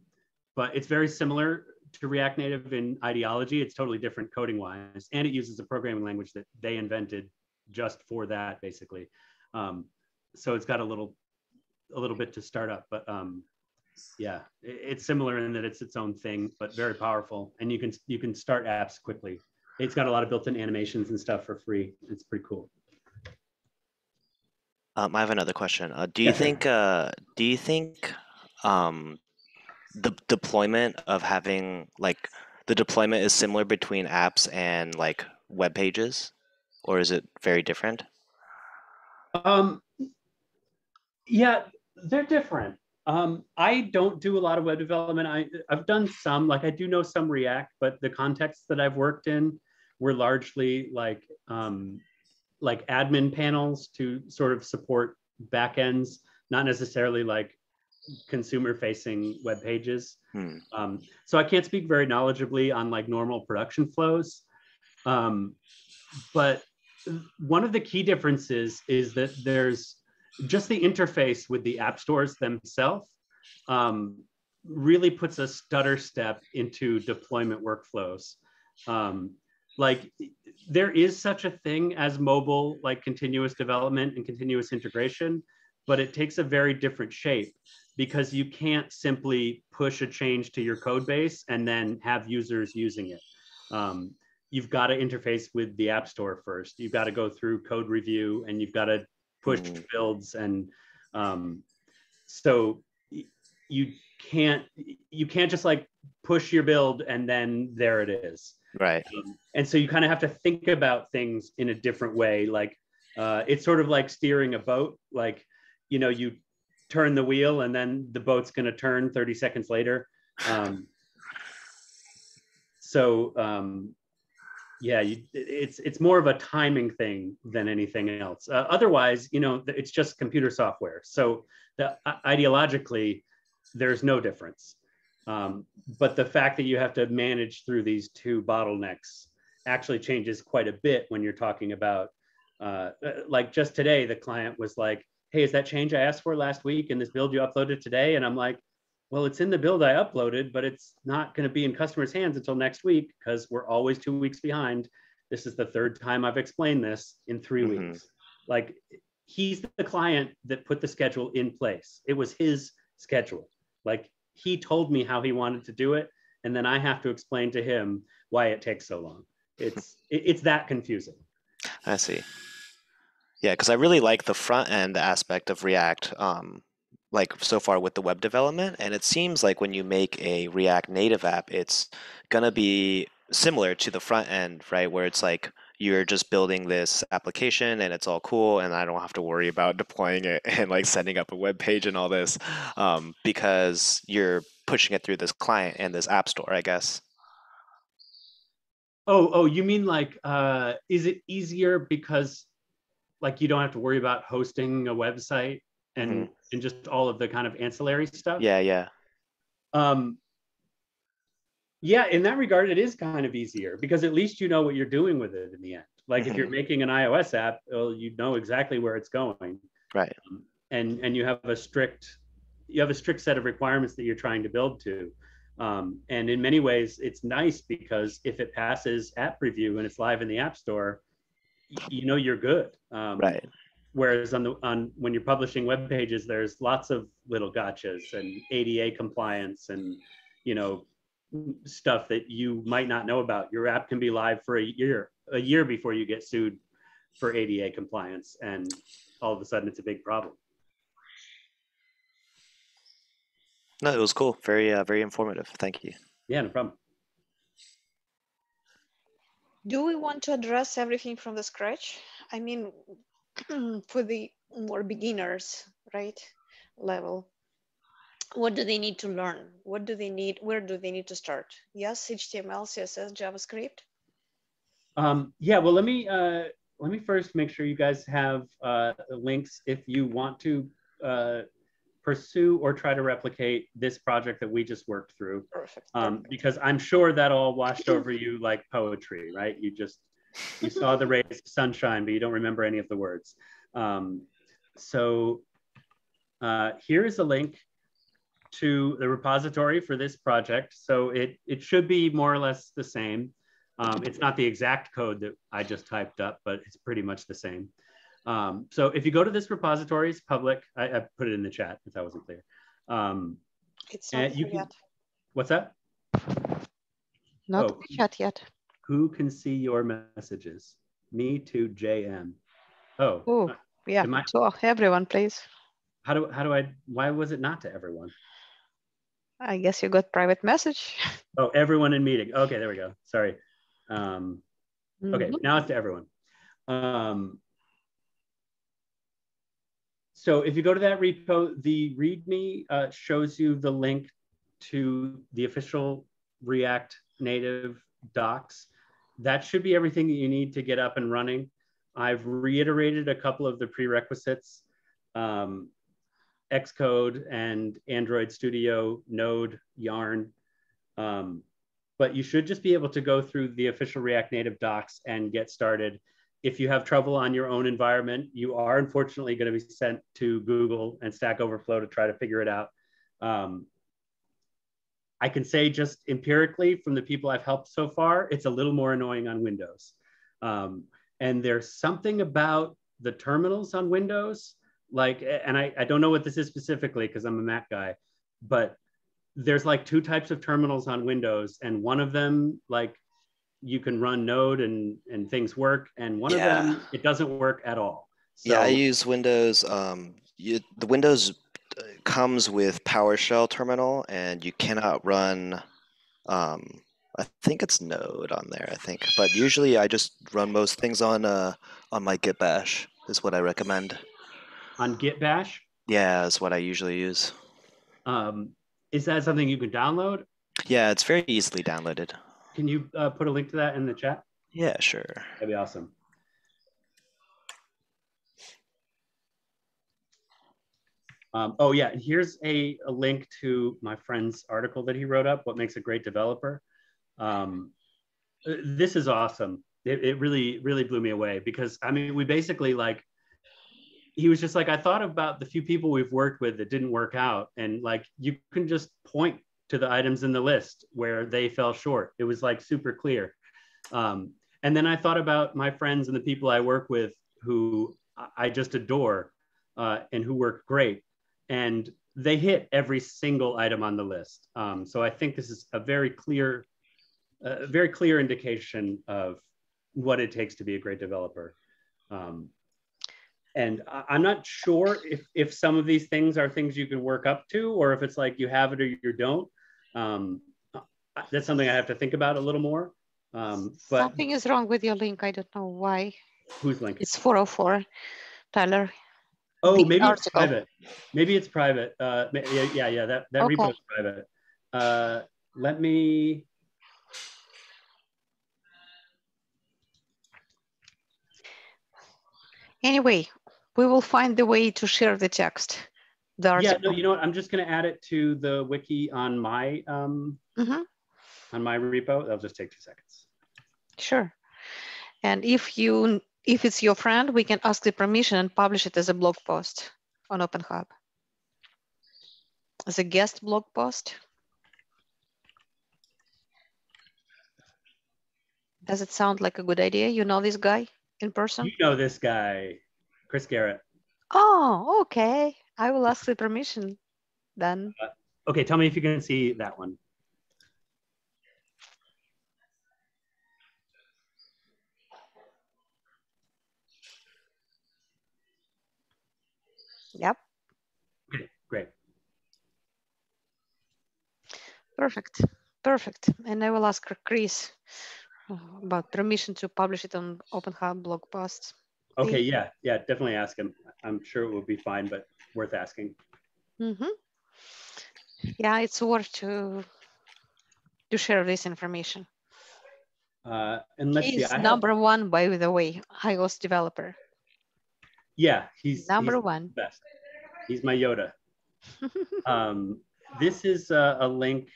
but it's very similar to React Native in ideology. It's totally different coding wise, and it uses a programming language that they invented just for that, basically. Um, so it's got a little, a little bit to start up, but um, yeah, it, it's similar in that it's its own thing, but very powerful, and you can you can start apps quickly. It's got a lot of built-in animations and stuff for free. It's pretty cool. Um, I have another question. Uh, do you think? Uh, do you think um, the deployment of having like the deployment is similar between apps and like web pages or is it very different um yeah they're different um i don't do a lot of web development i i've done some like i do know some react but the contexts that i've worked in were largely like um like admin panels to sort of support backends not necessarily like consumer facing web pages. Hmm. Um, so I can't speak very knowledgeably on like normal production flows. Um, but one of the key differences is that there's just the interface with the app stores themselves um, really puts a stutter step into deployment workflows. Um, like there is such a thing as mobile like continuous development and continuous integration, but it takes a very different shape because you can't simply push a change to your code base and then have users using it. Um, you've got to interface with the App Store first. You've got to go through code review and you've got to push mm. builds and um, so you can't you can't just like push your build and then there it is. Right. Um, and so you kind of have to think about things in a different way. Like uh, it's sort of like steering a boat. Like you know you turn the wheel and then the boat's going to turn 30 seconds later. Um, so um, yeah, you, it's it's more of a timing thing than anything else. Uh, otherwise, you know, it's just computer software. So the, ideologically, there's no difference. Um, but the fact that you have to manage through these two bottlenecks actually changes quite a bit when you're talking about uh, uh like just today the client was like hey, is that change I asked for last week in this build you uploaded today? And I'm like, well, it's in the build I uploaded, but it's not going to be in customers' hands until next week because we're always two weeks behind. This is the third time I've explained this in 3 mm-hmm. weeks. Like he's the client that put the schedule in place. It was his schedule. Like he told me how he wanted to do it, and then I have to explain to him why it takes so long. It's it's that confusing. I see. Yeah, because I really like the front end aspect of React, um, like so far with the web development. And it seems like when you make a React native app, it's gonna be similar to the front end, right? Where it's like you're just building this application and it's all cool, and I don't have to worry about <laughs> deploying it and like setting up a web page and all this, um, because you're pushing it through this client and this app store, I guess. Oh, oh, you mean like, uh, is it easier because like you don't have to worry about hosting a website and mm-hmm. And just all of the kind of ancillary stuff. Yeah, yeah. Um, yeah, in that regard, it is kind of easier because at least you know what you're doing with it in the end. Like if you're mm-hmm. making an iOS app, well, you know exactly where it's going. Right. Um, and and you have a strict you have a strict set of requirements that you're trying to build to. Um, and in many ways, it's nice because if it passes app review and it's live in the App Store, you know you're good. Um, right. Whereas on the on when you're publishing web pages, there's lots of little gotchas and ADA compliance and you know stuff that you might not know about. Your app can be live for a year, a year before you get sued for ADA compliance, and all of a sudden it's a big problem. No, it was cool. Very, uh, very informative. Thank you. Yeah, no problem. Do we want to address everything from the scratch? I mean, <clears throat> for the more beginners, right, level, what do they need to learn? What do they need? Where do they need to start? Yes, HTML, CSS, JavaScript. Um, yeah, well, let me uh, let me first make sure you guys have uh, links if you want to uh, pursue or try to replicate this project that we just worked through. Perfect. Um, because I'm sure that all washed over you like poetry, right? You just you saw the rays of sunshine, but you don't remember any of the words. Um, so uh, here is a link to the repository for this project. So it, it should be more or less the same. Um, it's not the exact code that I just typed up, but it's pretty much the same. Um, so if you go to this repository, it's public. I, I, put it in the chat if that wasn't clear. Um, it's not you can, yet. What's that? Not oh, chat yet. Who can see your messages? Me to JM. Oh. Oh, yeah. I, to everyone, please. How do how do I? Why was it not to everyone? I guess you got private message. <laughs> Oh, everyone in meeting. Okay, there we go. Sorry. Um, okay, mm -hmm. now it's to everyone. Um, so if you go to that repo, the README uh, shows you the link to the official React Native docs. That should be everything that you need to get up and running. I've reiterated a couple of the prerequisites, um, Xcode and Android Studio, Node, Yarn. Um, but you should just be able to go through the official React Native docs and get started if you have trouble on your own environment, you are unfortunately going to be sent to Google and Stack Overflow to try to figure it out. Um, I can say just empirically from the people I've helped so far, it's a little more annoying on Windows. Um, and there's something about the terminals on Windows, like, and I, I don't know what this is specifically because I'm a Mac guy, but there's like two types of terminals on Windows, and one of them like you can run Node and and things work, and one yeah. of them it doesn't work at all. So, yeah, I use Windows. Um, you, the Windows comes with PowerShell terminal, and you cannot run. Um, I think it's Node on there. I think, but usually I just run most things on uh on my Git Bash. Is what I recommend. On Git Bash. Yeah, is what I usually use. Um, is that something you can download? Yeah, it's very easily downloaded. Can you uh, put a link to that in the chat? Yeah, sure. That'd be awesome. Um, oh yeah, here's a, a, link to my friend's article that he wrote up, What Makes a Great Developer. Um, this is awesome. It, it really, really blew me away because I mean, we basically like, he was just like, I thought about the few people we've worked with that didn't work out. And like, you can just point to the items in the list where they fell short. It was like super clear. Um, and then I thought about my friends and the people I work with who I just adore uh, and who work great. And they hit every single item on the list. Um, so I think this is a very clear, uh, very clear indication of what it takes to be a great developer. Um, and I'm not sure if, if some of these things are things you can work up to, or if it's like you have it or you don't. Um, that's something I have to think about a little more. Um, but Something is wrong with your link. I don't know why. Whose link? It's 404, Tyler. Oh, maybe article. it's private. Maybe it's private. Uh, yeah, yeah, yeah, that, that okay. repo is private. Uh, let me. Anyway, we will find the way to share the text the article. Yeah, no, you know what? I'm just going to add it to the wiki on my um, mm-hmm. on my repo. That'll just take two seconds. Sure. And if you if it's your friend, we can ask the permission and publish it as a blog post on Open Hub. As a guest blog post. Does it sound like a good idea? You know this guy in person? You know this guy, Chris Garrett. Oh, okay. I will ask the permission then. Uh, okay, tell me if you can see that one. Yep. Okay, great. Perfect, perfect. And I will ask Chris uh, about permission to publish it on OpenHub blog posts. Okay, yeah, yeah, definitely ask him. I'm sure it will be fine, but worth asking. Mm -hmm. Yeah, it's worth to to share this information. Uh, and He's number have... one, by the way, iOS developer. Yeah, he's number he's one. Best. He's my Yoda. <laughs> um, this is a, a, link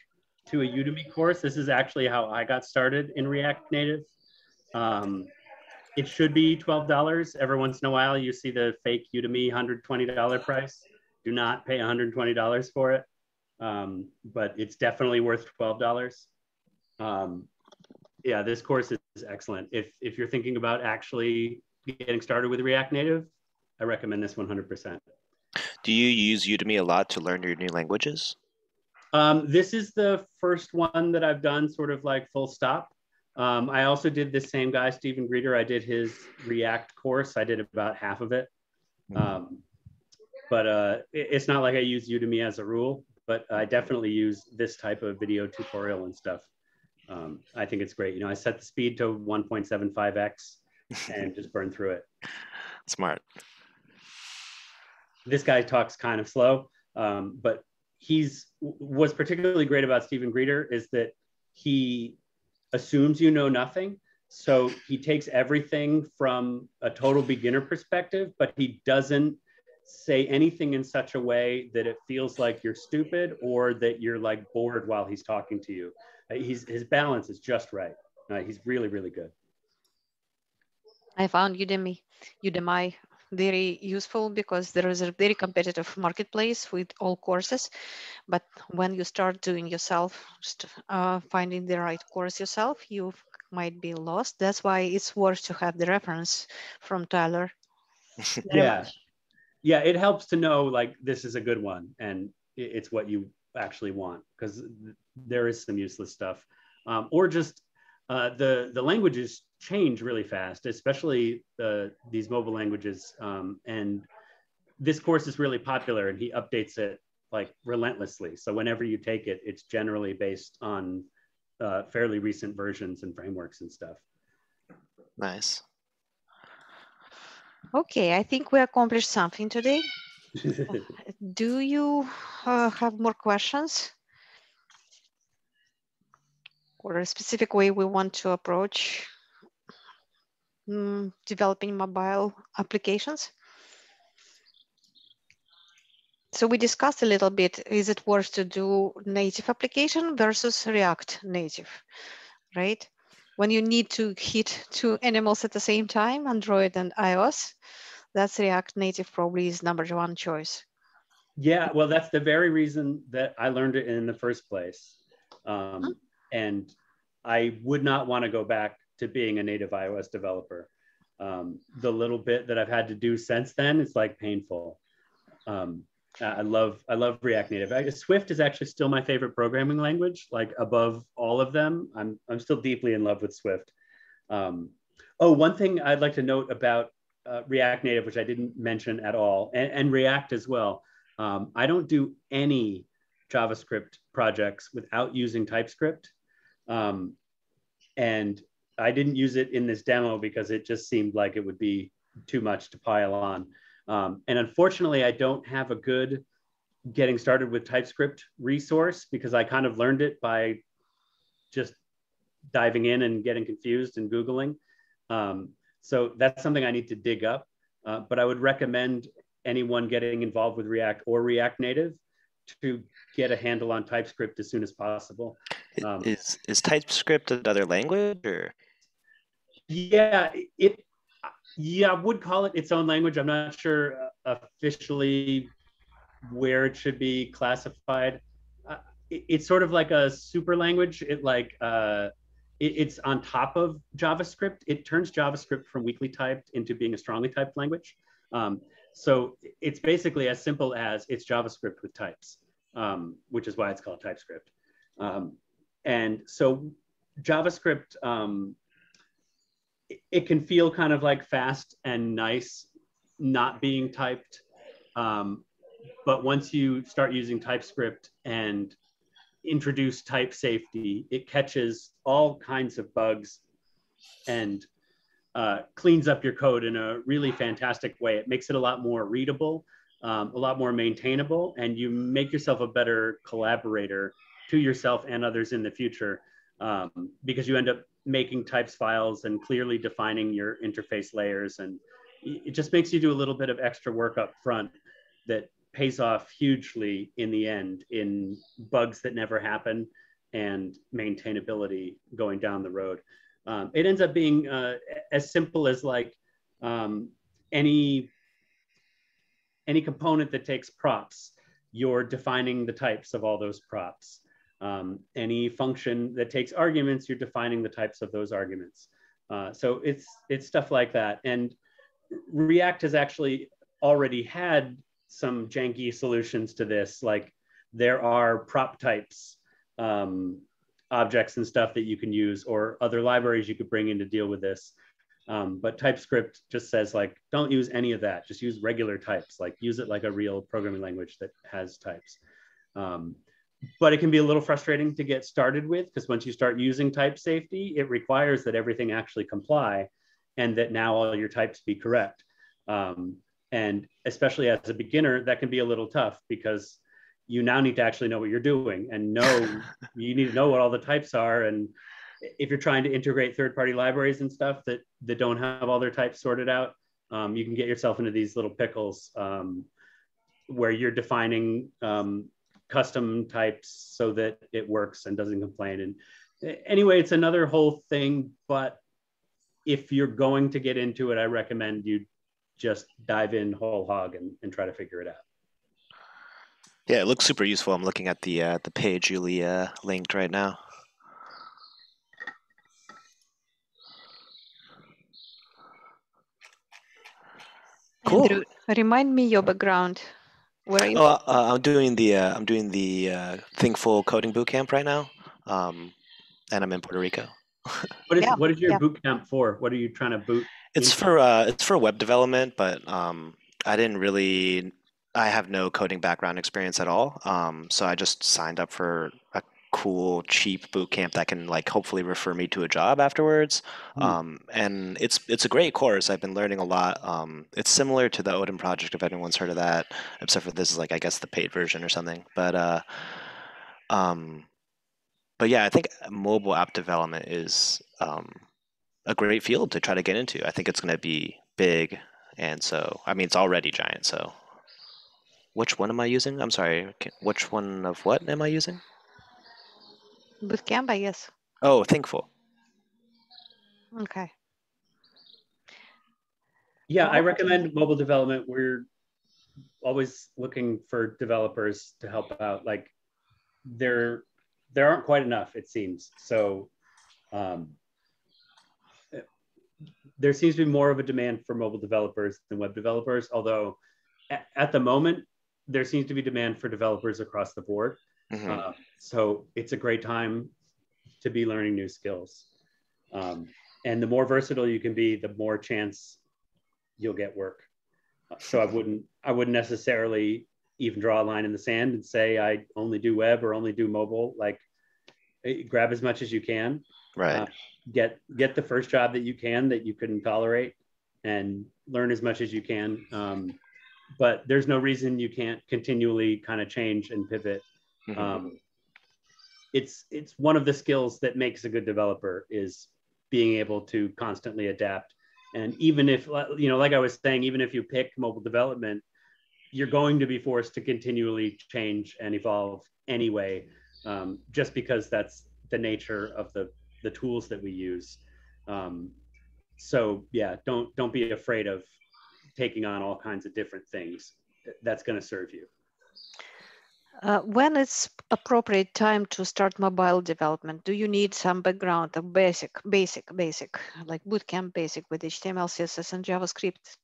to a Udemy course. This is actually how I got started in React Native. Um, it should be $12. Every once in a while, you see the fake Udemy $120 price. Do not pay $120 for it. Um, but it's definitely worth $12. Um, yeah, this course is excellent. If, if you're thinking about actually getting started with React Native, I recommend this 100%. Do you use Udemy a lot to learn your new languages? Um, this is the first one that I've done sort of like full stop. Um, I also did the same guy, Stephen Grider. I did his React course. I did about half of it. Mm-hmm. Um, but uh, it, it's not like I use Udemy as a rule, but I definitely use this type of video tutorial and stuff. Um, I think it's great. You know, I set the speed to 1.75x <laughs> and just burn through it. Smart this guy talks kind of slow, um, but he's what's particularly great about Stephen Grider is that he assumes you know nothing. So he takes everything from a total beginner perspective, but he doesn't say anything in such a way that it feels like you're stupid or that you're like bored while he's talking to you. He's, his balance is just right. Uh, he's really, really good. I found Udemy, Udemy very useful because there is a very competitive marketplace with all courses. But when you start doing yourself, uh, finding the right course yourself, you might be lost. That's why it's worth to have the reference from Tyler. <laughs> yeah. Much. Yeah, it helps to know like this is a good one and it's what you actually want because there is some useless stuff. Um, or just uh, the the languages change really fast, especially uh, these mobile languages. Um, and this course is really popular, and he updates it like relentlessly. So whenever you take it, it's generally based on uh, fairly recent versions and frameworks and stuff. Nice. Okay, I think we accomplished something today. <laughs> Do you uh, have more questions? Or a specific way we want to approach um, developing mobile applications. So we discussed a little bit, is it worth to do native application versus React native, right? When you need to hit two animals at the same time, Android and iOS, that's React native probably is number one choice. Yeah, well, that's the very reason that I learned it in the first place. Um, huh? And I would not want to go back to being a native iOS developer. Um, the little bit that I've had to do since then, it's like painful. Um, I love I love React Native. I, Swift is actually still my favorite programming language, like above all of them. I'm I'm still deeply in love with Swift. Um, oh, one thing I'd like to note about uh, React Native, which I didn't mention at all, and, and React as well. Um, I don't do any JavaScript projects without using TypeScript. Um, and I didn't use it in this demo because it just seemed like it would be too much to pile on. Um, and unfortunately, I don't have a good getting started with TypeScript resource because I kind of learned it by just diving in and getting confused and Googling. Um, so that's something I need to dig up. Uh, but I would recommend anyone getting involved with React or React Native to get a handle on TypeScript as soon as possible. Um, is is TypeScript another language or? Yeah, it. Yeah, I would call it its own language. I'm not sure uh, officially where it should be classified. Uh, it, it's sort of like a super language. It like uh, it, it's on top of JavaScript. It turns JavaScript from weakly typed into being a strongly typed language. Um, so it's basically as simple as it's JavaScript with types, um, which is why it's called TypeScript. Um, and so JavaScript, um, it, it, can feel kind of like fast and nice, not being typed. Um, but once you start using TypeScript and introduce type safety. It catches all kinds of bugs and uh, cleans up your code in a really fantastic way. It makes it a lot more readable, um, a lot more maintainable, and you make yourself a better collaborator to yourself and others in the future um, because you end up making types files and clearly defining your interface layers. And it just makes you do a little bit of extra work up front that pays off hugely in the end in bugs that never happen and maintainability going down the road. Um, it ends up being uh, as simple as like um, any any component that takes props, you're defining the types of all those props. Um, any function that takes arguments, you're defining the types of those arguments. Uh, so it's it's stuff like that. And React has actually already had some janky solutions to this. Like there are prop types um, objects and stuff that you can use or other libraries you could bring in to deal with this. Um, but TypeScript just says like, don't use any of that. Just use regular types, like use it like a real programming language that has types. Um, but it can be a little frustrating to get started with because once you start using type safety, it requires that everything actually comply and that now all your types be correct. Um, and especially as a beginner, that can be a little tough because you now need to actually know what you're doing and know <laughs> you need to know what all the types are and if you're trying to integrate third-party libraries and stuff that that don't have all their types sorted out um, you can get yourself into these little pickles um, where you're defining um, custom types so that it works and doesn't complain and anyway it's another whole thing but if you're going to get into it i recommend you just dive in whole hog and, and try to figure it out yeah, it looks super useful. I'm looking at the uh, the page Julia linked right now. Cool. Andrew, remind me your background. Where are you? Oh, uh, I'm doing the uh, I'm doing the uh, Thinkful Coding Bootcamp right now, um, and I'm in Puerto Rico. <laughs> what is yeah, what is your yeah. boot camp for? What are you trying to boot? It's into? for uh, it's for web development, but um, I didn't really I have no coding background experience at all. Um, so I just signed up for a cool, cheap boot camp that can like hopefully refer me to a job afterwards. Mm. Um, and it's it's a great course. I've been learning a lot. Um, it's similar to the Odin project if anyone's heard of that, except for this is like I guess the paid version or something. But uh, um, but yeah, I think mobile app development is um, a great field to try to get into. I think it's going to be big, and so I mean it's already giant. So which one am I using? I'm sorry. Which one of what am I using? Bootcamp, I yes. Oh, Thinkful. Okay. Yeah, I recommend mobile development. We're always looking for developers to help out. Like there, there aren't quite enough, it seems. So um, there seems to be more of a demand for mobile developers than web developers. Although at, at the moment, there seems to be demand for developers across the board. Mm-hmm. Uh, so it's a great time to be learning new skills. Um, and the more versatile you can be, the more chance you'll get work. Uh, so I wouldn't, I wouldn't necessarily even draw a line in the sand and say I only do web or only do mobile. Like, eh, grab as much as you can. Right. Uh, get get the first job that you can that you can tolerate, and learn as much as you can. Um, but there's no reason you can't continually kind of change and pivot. Mm-hmm. Um, it's it's one of the skills that makes a good developer is being able to constantly adapt. And even if you know, like I was saying, even if you pick mobile development, you're going to be forced to continually change and evolve anyway, um, just because that's the nature of the the tools that we use. Um, so yeah, don't don't be afraid of taking on all kinds of different things that's going to serve you uh, when it's appropriate time to start mobile development do you need some background of basic basic basic like bootcamp basic with html css and javascript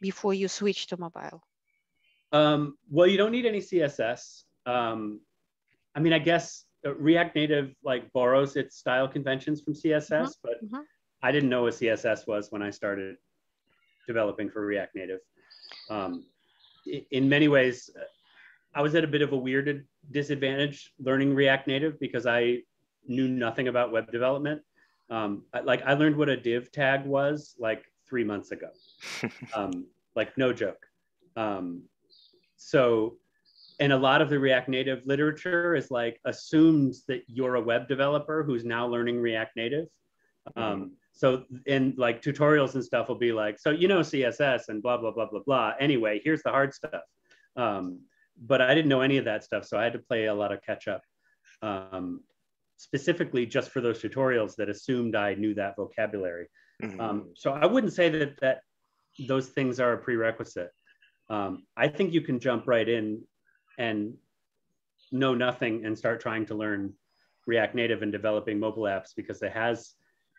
before you switch to mobile um, well you don't need any css um, i mean i guess uh, react native like borrows its style conventions from css mm -hmm. but mm -hmm. i didn't know what css was when i started developing for React Native. Um, in many ways, I was at a bit of a weird disadvantage learning React Native because I knew nothing about web development. Um, I, like I learned what a div tag was like three months ago, <laughs> um, like no joke. Um, so, and a lot of the React Native literature is like assumes that you're a web developer who's now learning React Native. Um, so in like tutorials and stuff will be like, so you know CSS and blah blah blah blah blah. Anyway, here's the hard stuff. But I didn't know any of that stuff, so I had to play a lot of catch up. Um, specifically just for those tutorials that assumed I knew that vocabulary. Mm-hmm. Um, so I wouldn't say that that those things are a prerequisite. Um, I think you can jump right in and know nothing and start trying to learn React Native and developing mobile apps because it has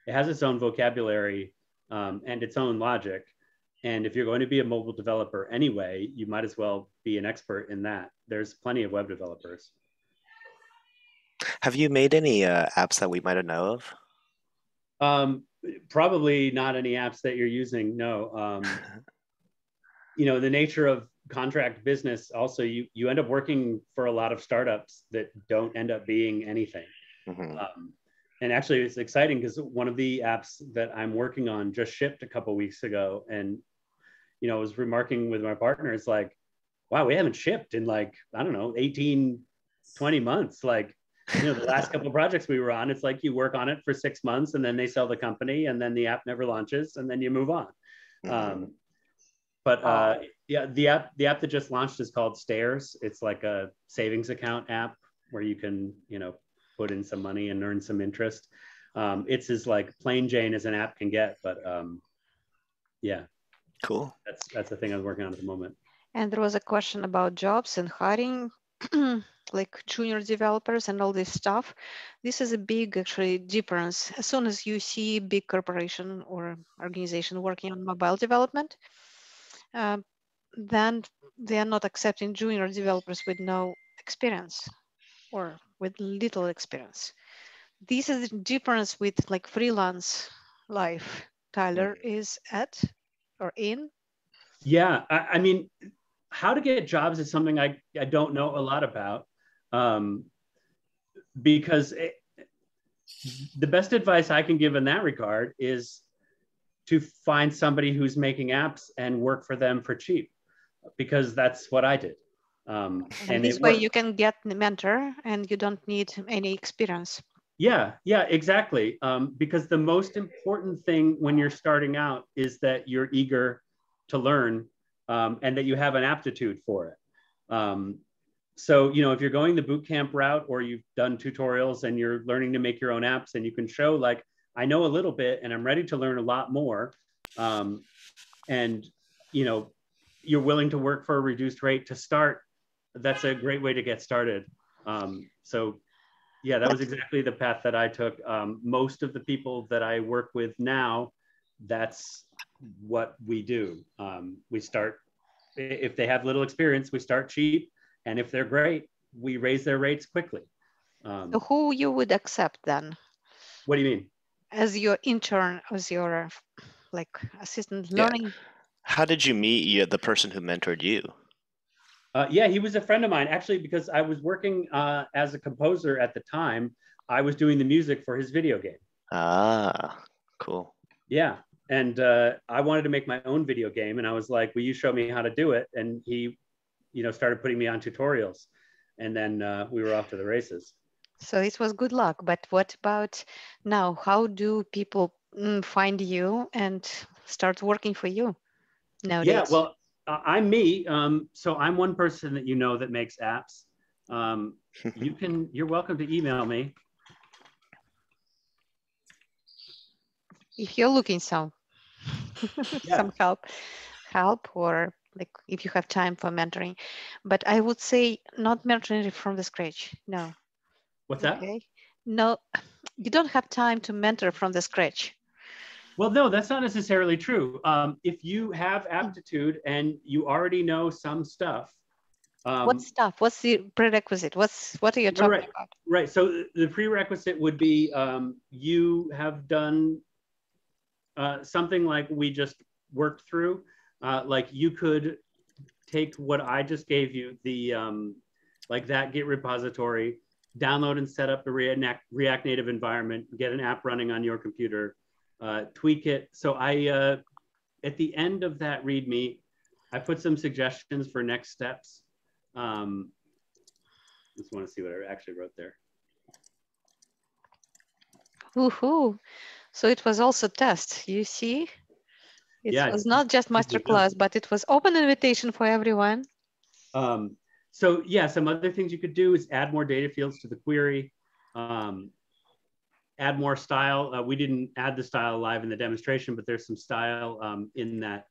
it has its own vocabulary um, and its own logic. And if you're going to be a mobile developer anyway, you might as well be an expert in that. There's plenty of web developers. Have you made any uh, apps that we might know of? Um, probably not any apps that you're using. No. Um, <laughs> you know, the nature of contract business. Also, you you end up working for a lot of startups that don't end up being anything. Mm-hmm. Um, and actually, it's exciting because one of the apps that I'm working on just shipped a couple weeks ago, and you know, I was remarking with my partner, it's like, wow, we haven't shipped in like I don't know, 18, 20 months. Like you know the last couple of <laughs> projects we were on it's like you work on it for six months and then they sell the company and then the app never launches and then you move on mm-hmm. um, but uh, yeah the app the app that just launched is called stairs it's like a savings account app where you can you know put in some money and earn some interest um, it's as like plain jane as an app can get but um, yeah cool. That's that's the thing i'm working on at the moment. And there was a question about jobs and hiring <clears throat> like junior developers and all this stuff. This is a big actually difference. As soon as you see big corporation or organization working on mobile development uh, then they are not accepting junior developers with no experience or with little experience. This is the difference with like freelance life tyler mm. is at or in yeah I, I mean how to get jobs is something I, I don't know a lot about um, because it, the best advice I can give in that regard is to find somebody who's making apps and work for them for cheap because that's what I did. Um, and, and this way worked. you can get the mentor and you don't need any experience. Yeah, yeah, exactly. Um, because the most important thing when you're starting out is that you're eager to learn um, and that you have an aptitude for it. Um, so, you know, if you're going the bootcamp route or you've done tutorials and you're learning to make your own apps and you can show like, I know a little bit and I'm ready to learn a lot more. Um, and, you know, you're willing to work for a reduced rate to start, that's a great way to get started. Um, so yeah, that was exactly the path that I took. Um, most of the people that I work with now, that's what we do. Um, we start, if they have little experience, we start cheap. And if they're great, we raise their rates quickly. Um, so who you would accept then? What do you mean? As your intern, as your like assistant learning. Yeah. How did you meet you, the person who mentored you? Uh, yeah, he was a friend of mine actually because I was working uh, as a composer at the time. I was doing the music for his video game. Ah, cool. Yeah, and uh, I wanted to make my own video game, and I was like, "Will you show me how to do it?" And he, you know, started putting me on tutorials, and then uh, we were off to the races. So it was good luck. But what about now? How do people mm, find you and start working for you nowadays? Yeah, well, I'm me. Um, so I'm one person that you know that makes apps. Um, <laughs> you can. You're welcome to email me. if you're looking some <laughs> yeah. some help help or like if you have time for mentoring but i would say not mentoring from the scratch no what's that okay no you don't have time to mentor from the scratch well no that's not necessarily true. Um, if you have aptitude and you already know some stuff um, what stuff? What's the prerequisite? What's what are you talking right, about? right. So the prerequisite would be um, you have done uh, something like we just worked through, uh, like you could take what I just gave you, the um, like that Git repository, download and set up the React, React Native environment, get an app running on your computer, uh, tweak it. So I, uh, at the end of that README, I put some suggestions for next steps. Um, just want to see what I actually wrote there. Woohoo! So it was also test. You see, it yeah, was not just masterclass, but it was open invitation for everyone. Um, so yeah, some other things you could do is add more data fields to the query. Um, add more style. Uh, we didn't add the style live in the demonstration, but there's some style um, in that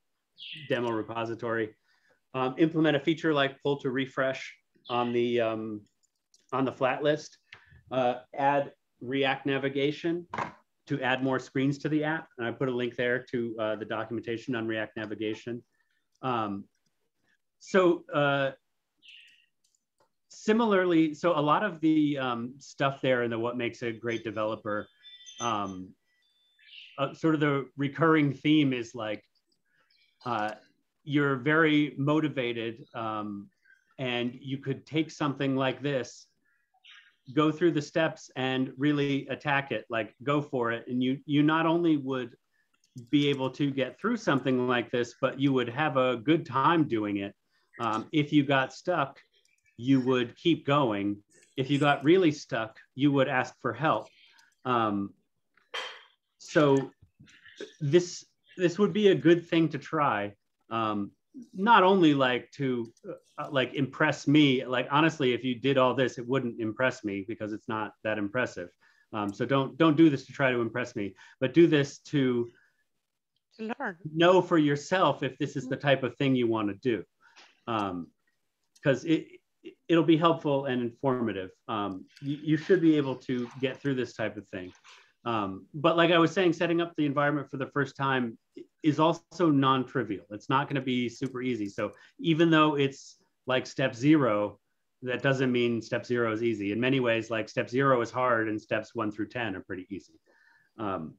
demo repository. Um, implement a feature like pull to refresh on the um, on the flat list. Uh, add React navigation to add more screens to the app. And I put a link there to uh, the documentation on React navigation. Um, so uh, similarly, so a lot of the um, stuff there and the what makes a great developer, um, uh, sort of the recurring theme is like uh, you're very motivated um, and you could take something like this go through the steps and really attack it like go for it. And you you not only would be able to get through something like this but you would have a good time doing it um, if you got stuck you would keep going. If you got really stuck you would ask for help. Um, so this this would be a good thing to try. Um, not only like to uh, like impress me like honestly if you did all this it wouldn't impress me because it's not that impressive. Um, so don't don't do this to try to impress me but do this to to learn. know for yourself if this is the type of thing you want to do. Because um, it it'll be helpful and informative um, you, you should be able to get through this type of thing um, but like I was saying, setting up the environment for the first time is also non-trivial. It's not going to be super easy. So even though it's like step zero, that doesn't mean step zero is easy. In many ways, like step zero is hard, and steps one through ten are pretty easy. Um,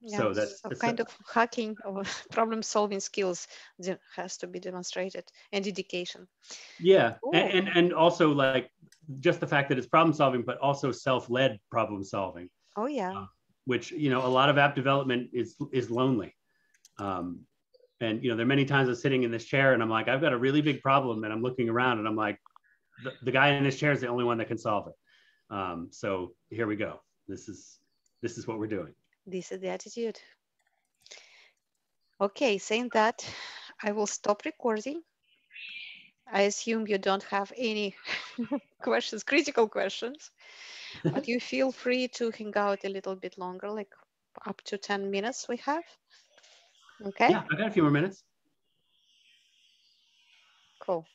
yeah, so that's so kind a, of <laughs> hacking or <laughs> problem solving skills has to be demonstrated and dedication. Yeah, and, and and also like just the fact that it's problem solving, but also self-led problem solving. Oh yeah. Uh, which you know a lot of app development is is lonely. Um, and you know there are many times I'm sitting in this chair and I'm like I've got a really big problem and I'm looking around and I'm like the, the guy in this chair is the only one that can solve it. Um, so here we go. This is this is what we're doing. This is the attitude. Okay, saying that, I will stop recording. I assume you don't have any <laughs> questions, critical questions but you <laughs> feel free to hang out a little bit longer, like up to 10 minutes we have. Okay. Yeah, I got a few more minutes. Cool.